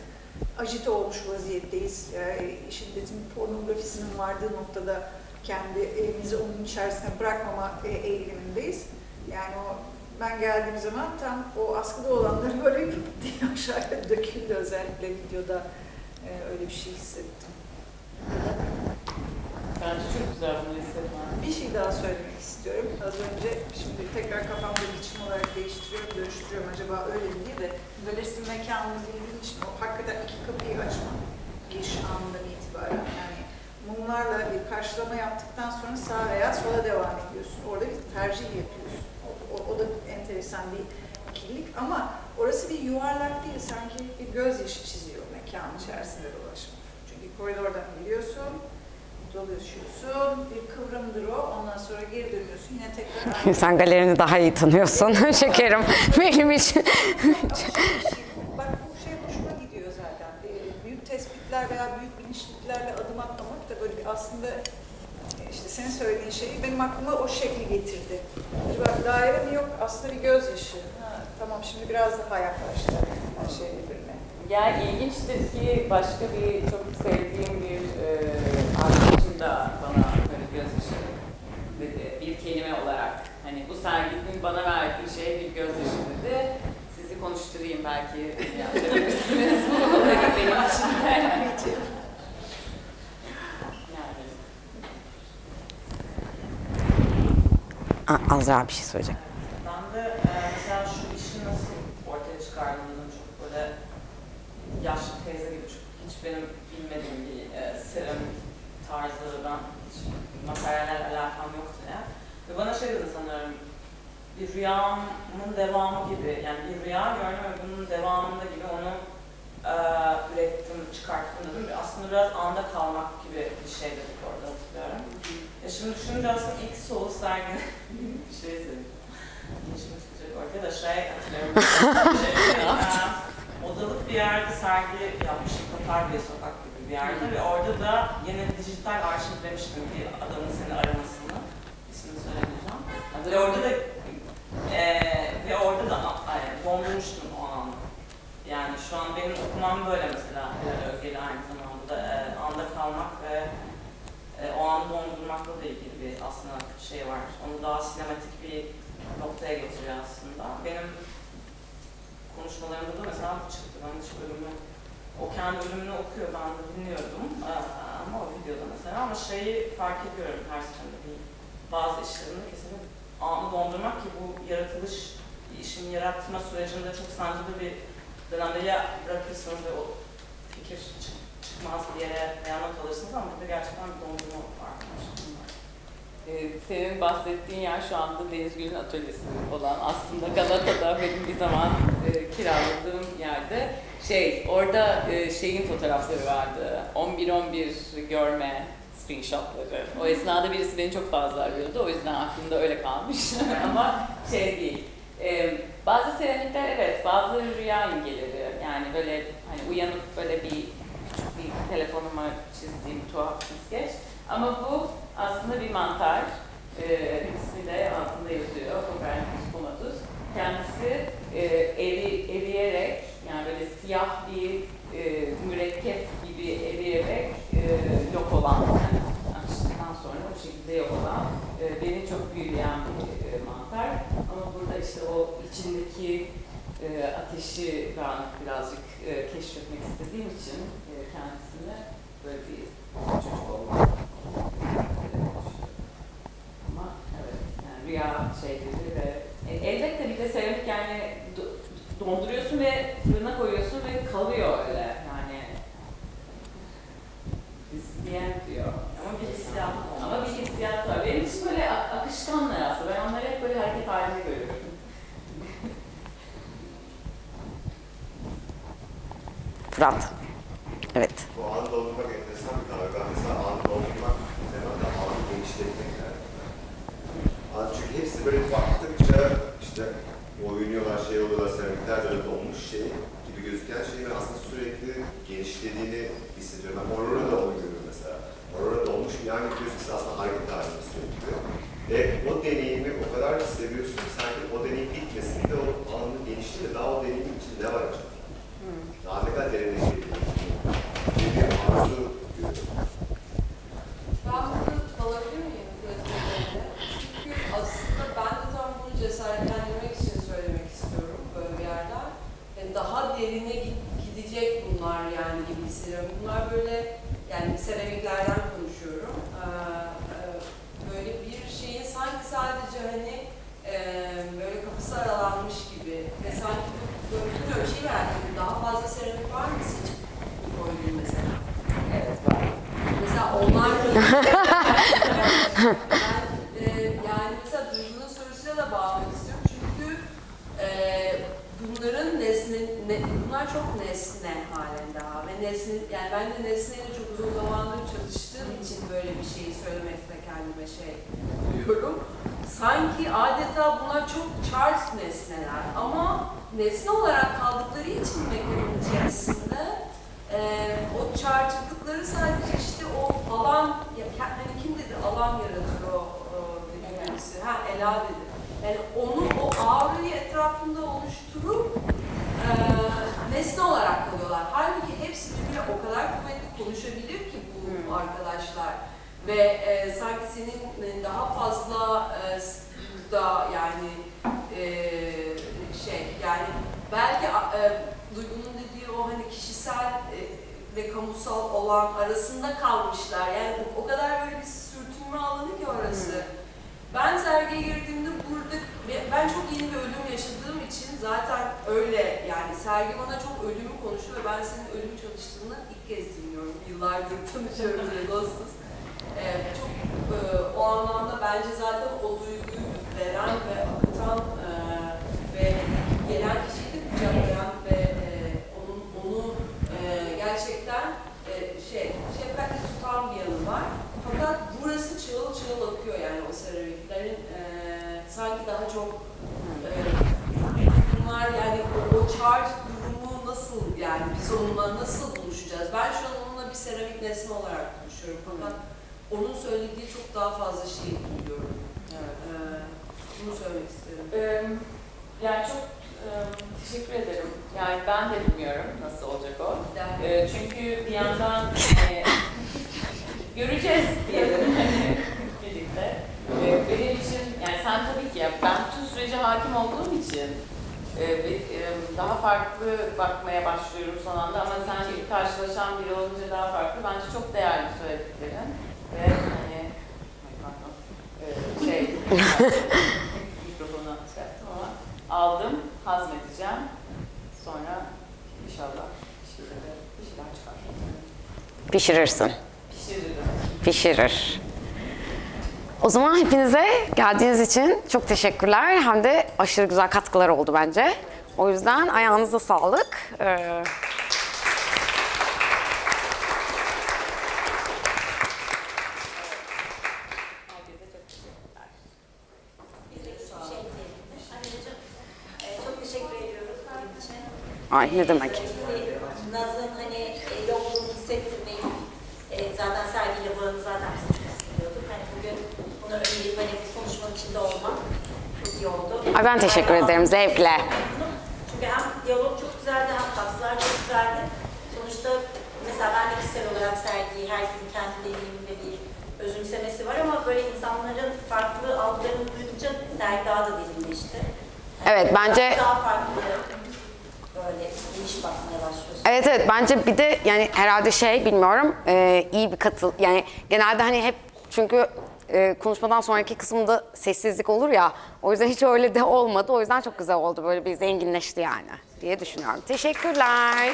ajite olmuş vaziyetteyiz. E, şiddetin pornografisinin vardığı noktada kendi elimizi onun içerisine bırakmama e, eğilimindeyiz. Yani o ben geldiğim zaman tam o askıda olanları böyle diye aşağıya döküldü özellikle videoda e, öyle bir şey hissettim. Bence çok güzel bunu hissetmen. Bir şey daha söylemek istiyorum. Az önce şimdi tekrar kafamda biçim olarak değiştiriyorum, dönüştürüyorum. Acaba öyle mi diye de galerisi mekanını bildiğim için o hakikaten iki kapıyı açma giriş anından itibaren. Yani mumlarla bir karşılama yaptıktan sonra sağa veya sola devam ediyorsun. Orada bir tercih yapıyorsun. O, o, o da enteresan bir ikililik ama orası bir yuvarlak değil. Sanki bir gözyaşı çiziyor mekanın içerisinde dolaşmak. Çünkü koridordan giriyorsun, dolaşıyorsun, bir kıvrımdır o. Ondan sonra geri dönüyorsun. Yine tekrar Sen galerini daha iyi tanıyorsun şekerim. Benim için. Bak bu şey hoşuma gidiyor zaten. Büyük tespitler veya büyük bilinçliklerle adım atmamak da böyle bir aslında işte senin söylediğin şeyi benim aklıma o şekli getirdi. Acaba daire mi yok? Aslında bir gözyaşı. Ha, tamam şimdi biraz daha yaklaştı her şey birbirine. Yani ilginçtir ki başka bir çok sevdiğim bir e, arkadaşım da bana böyle gözyaşı dedi. Bir kelime olarak. Hani bu serginin bana verdiği şey bir gözyaşı dedi. Sizi konuşturayım belki yaptırırsınız bu Azra bir şey söyleyecek. Ben de e, mesela şu işi nasıl ortaya çıkardığını çok böyle yaşlı teyze gibi çok hiç benim bilmediğim bir e, seramik tarzlarından hiç materyallerle alakam yoktu ya. Ve bana şey dedi sanırım bir rüyamın devamı gibi yani bir rüya gördüm ve bunun devamında gibi onu e, ürettim, çıkarttım dedim. Aslında biraz anda kalmak gibi bir şey dedik orada hatırlıyorum. Ya şimdi düşününce aslında ilk solo sergi bir şey izledim. Geçmiş çıkacak ortaya da şey hatırlıyorum. şey, e, odalık bir yerde sergi yapmışım. Tatar bir sokak gibi bir yerde ve orada da yine dijital arşivlemiştim bir adamın seni aramasını. İsmini söylemeyeceğim. Ve orada da e, ve orada da ay, dondurmuştum o an. Yani şu an benim okumam böyle mesela Hilal Özgeli aynı zamanda e, anda kalmak ve e, o an dondurmakla da ilgili bir aslında şey var. Onu daha sinematik bir noktaya getiriyor aslında. Benim konuşmalarımda da mesela bu çıktı. Ben hiç bölümü, o kendi bölümünü okuyor, ben de dinliyordum. Ama o videoda mesela ama şeyi fark ediyorum her seferinde bir bazı işlerimde kesinlikle anı dondurmak ki bu yaratılış, işin yaratma sürecinde çok sancılı bir dönemde ya bırakırsınız ve o fikir çık- çıkmaz bir yere not alırsınız ama burada gerçekten bir dondurma var. Ee, Senin bahsettiğin yer şu anda Deniz Gül'ün atölyesi olan aslında Galata'da benim bir zaman e, kiraladığım yerde. Şey orada e, şeyin fotoğrafları vardı. 11-11 görme screenshotları. O esnada birisi beni çok fazla arıyordu. O yüzden aklımda öyle kalmış. Ama şey değil. E, bazı seramikler evet bazı rüya imgeleri. Yani böyle hani uyanıp böyle bir bir telefonuma çizdiğim tuhaf bir skeç. Ama bu aslında bir mantar. Ee, ismi de altında yazıyor. Copernicus pomatus. Kendisi e, eri, eriyerek yani böyle siyah bir e, mürekkep gibi eriyerek e, yok olan yani açtıktan sonra o şekilde yok olan e, beni çok büyüleyen bir e, mantar. Ama burada işte o içindeki e, ateşi ben birazcık e, keşfetmek istediğim için e, kendisine böyle bir çocuk olmak ama evet, yani rüya şeyleri ve e, elbette bir de seramik yani do- donduruyorsun ve fırına koyuyorsun ve kalıyor öyle yani. İsteyen diyor. Ama bir hissiyat Ama bir hissiyat var. Benim için böyle ak- akışkanlar aslında. Ben onları hep böyle hareket halinde görüyorum. Fırat. Zaten öyle yani sergi bana çok ölümü konuştu ve ben senin ölüm çalıştığını ilk kez dinliyorum. Yıllardır tanışıyoruz ve dostuz. Ee, çok e, o anlamda bence zaten o duyguyu veren ve akıtan e, ve gelen kişiyi de kucaklayan ve e, onun onu e, gerçekten e, şey şefkatle tutan bir yanı var. Fakat burası çığıl çığıl akıyor yani o seramiklerin e, sanki daha çok e, bunlar yani charge durumu nasıl yani biz onunla nasıl buluşacağız? Ben şu an onunla bir seramik nesne olarak buluşuyorum fakat onun söylediği çok daha fazla şey duyuyorum. Evet. E, bunu söylemek isterim. Ee, yani çok e, teşekkür ederim. Yani ben de bilmiyorum nasıl olacak o. Yani, Ee, çünkü bir yandan e, göreceğiz diyelim hani birlikte. Ee, benim için yani sen tabii ki ben bütün sürece hakim olduğum için e, e, daha farklı bakmaya başlıyorum son anda ama sen ilk karşılaşan biri olunca daha farklı. Bence çok değerli söylediklerin ve hani pardon, e, şey mikrofonu yaptım ama aldım, hazmedeceğim. Sonra inşallah bir şeyler çıkar. Pişirirsin. Pişiririm. Pişirir. O zaman hepinize geldiğiniz için çok teşekkürler. Hem de aşırı güzel katkılar oldu bence. O yüzden ayağınıza sağlık. Ee, ay ne demek. Bizi Naz'ın hani e, yokluğunu hissettirmeyi, e, zaten sergiyle bağını zaten biz çok istiyorduk. Hani bugün bunu önleyip hani bir konuşmanın içinde olmak çok iyi oldu. Ay ben teşekkür ederim, zevkle. Çünkü hem diyalog çok güzeldi hem tatlılar çok güzeldi. Sonuçta mesela ben de kişisel olarak sergiyi herkesin kendi deneyimi ve bir özümsemesi var ama böyle insanların farklı algılarını duydukça sergi daha da derinleşti. Yani Evet, bence- Daha farklı böyle geniş bakmaya başlıyorsun. Evet evet bence bir de yani herhalde şey bilmiyorum e, iyi bir katıl yani genelde hani hep çünkü e, konuşmadan sonraki kısımda sessizlik olur ya o yüzden hiç öyle de olmadı o yüzden çok güzel oldu böyle bir zenginleşti yani diye düşünüyorum. Teşekkürler.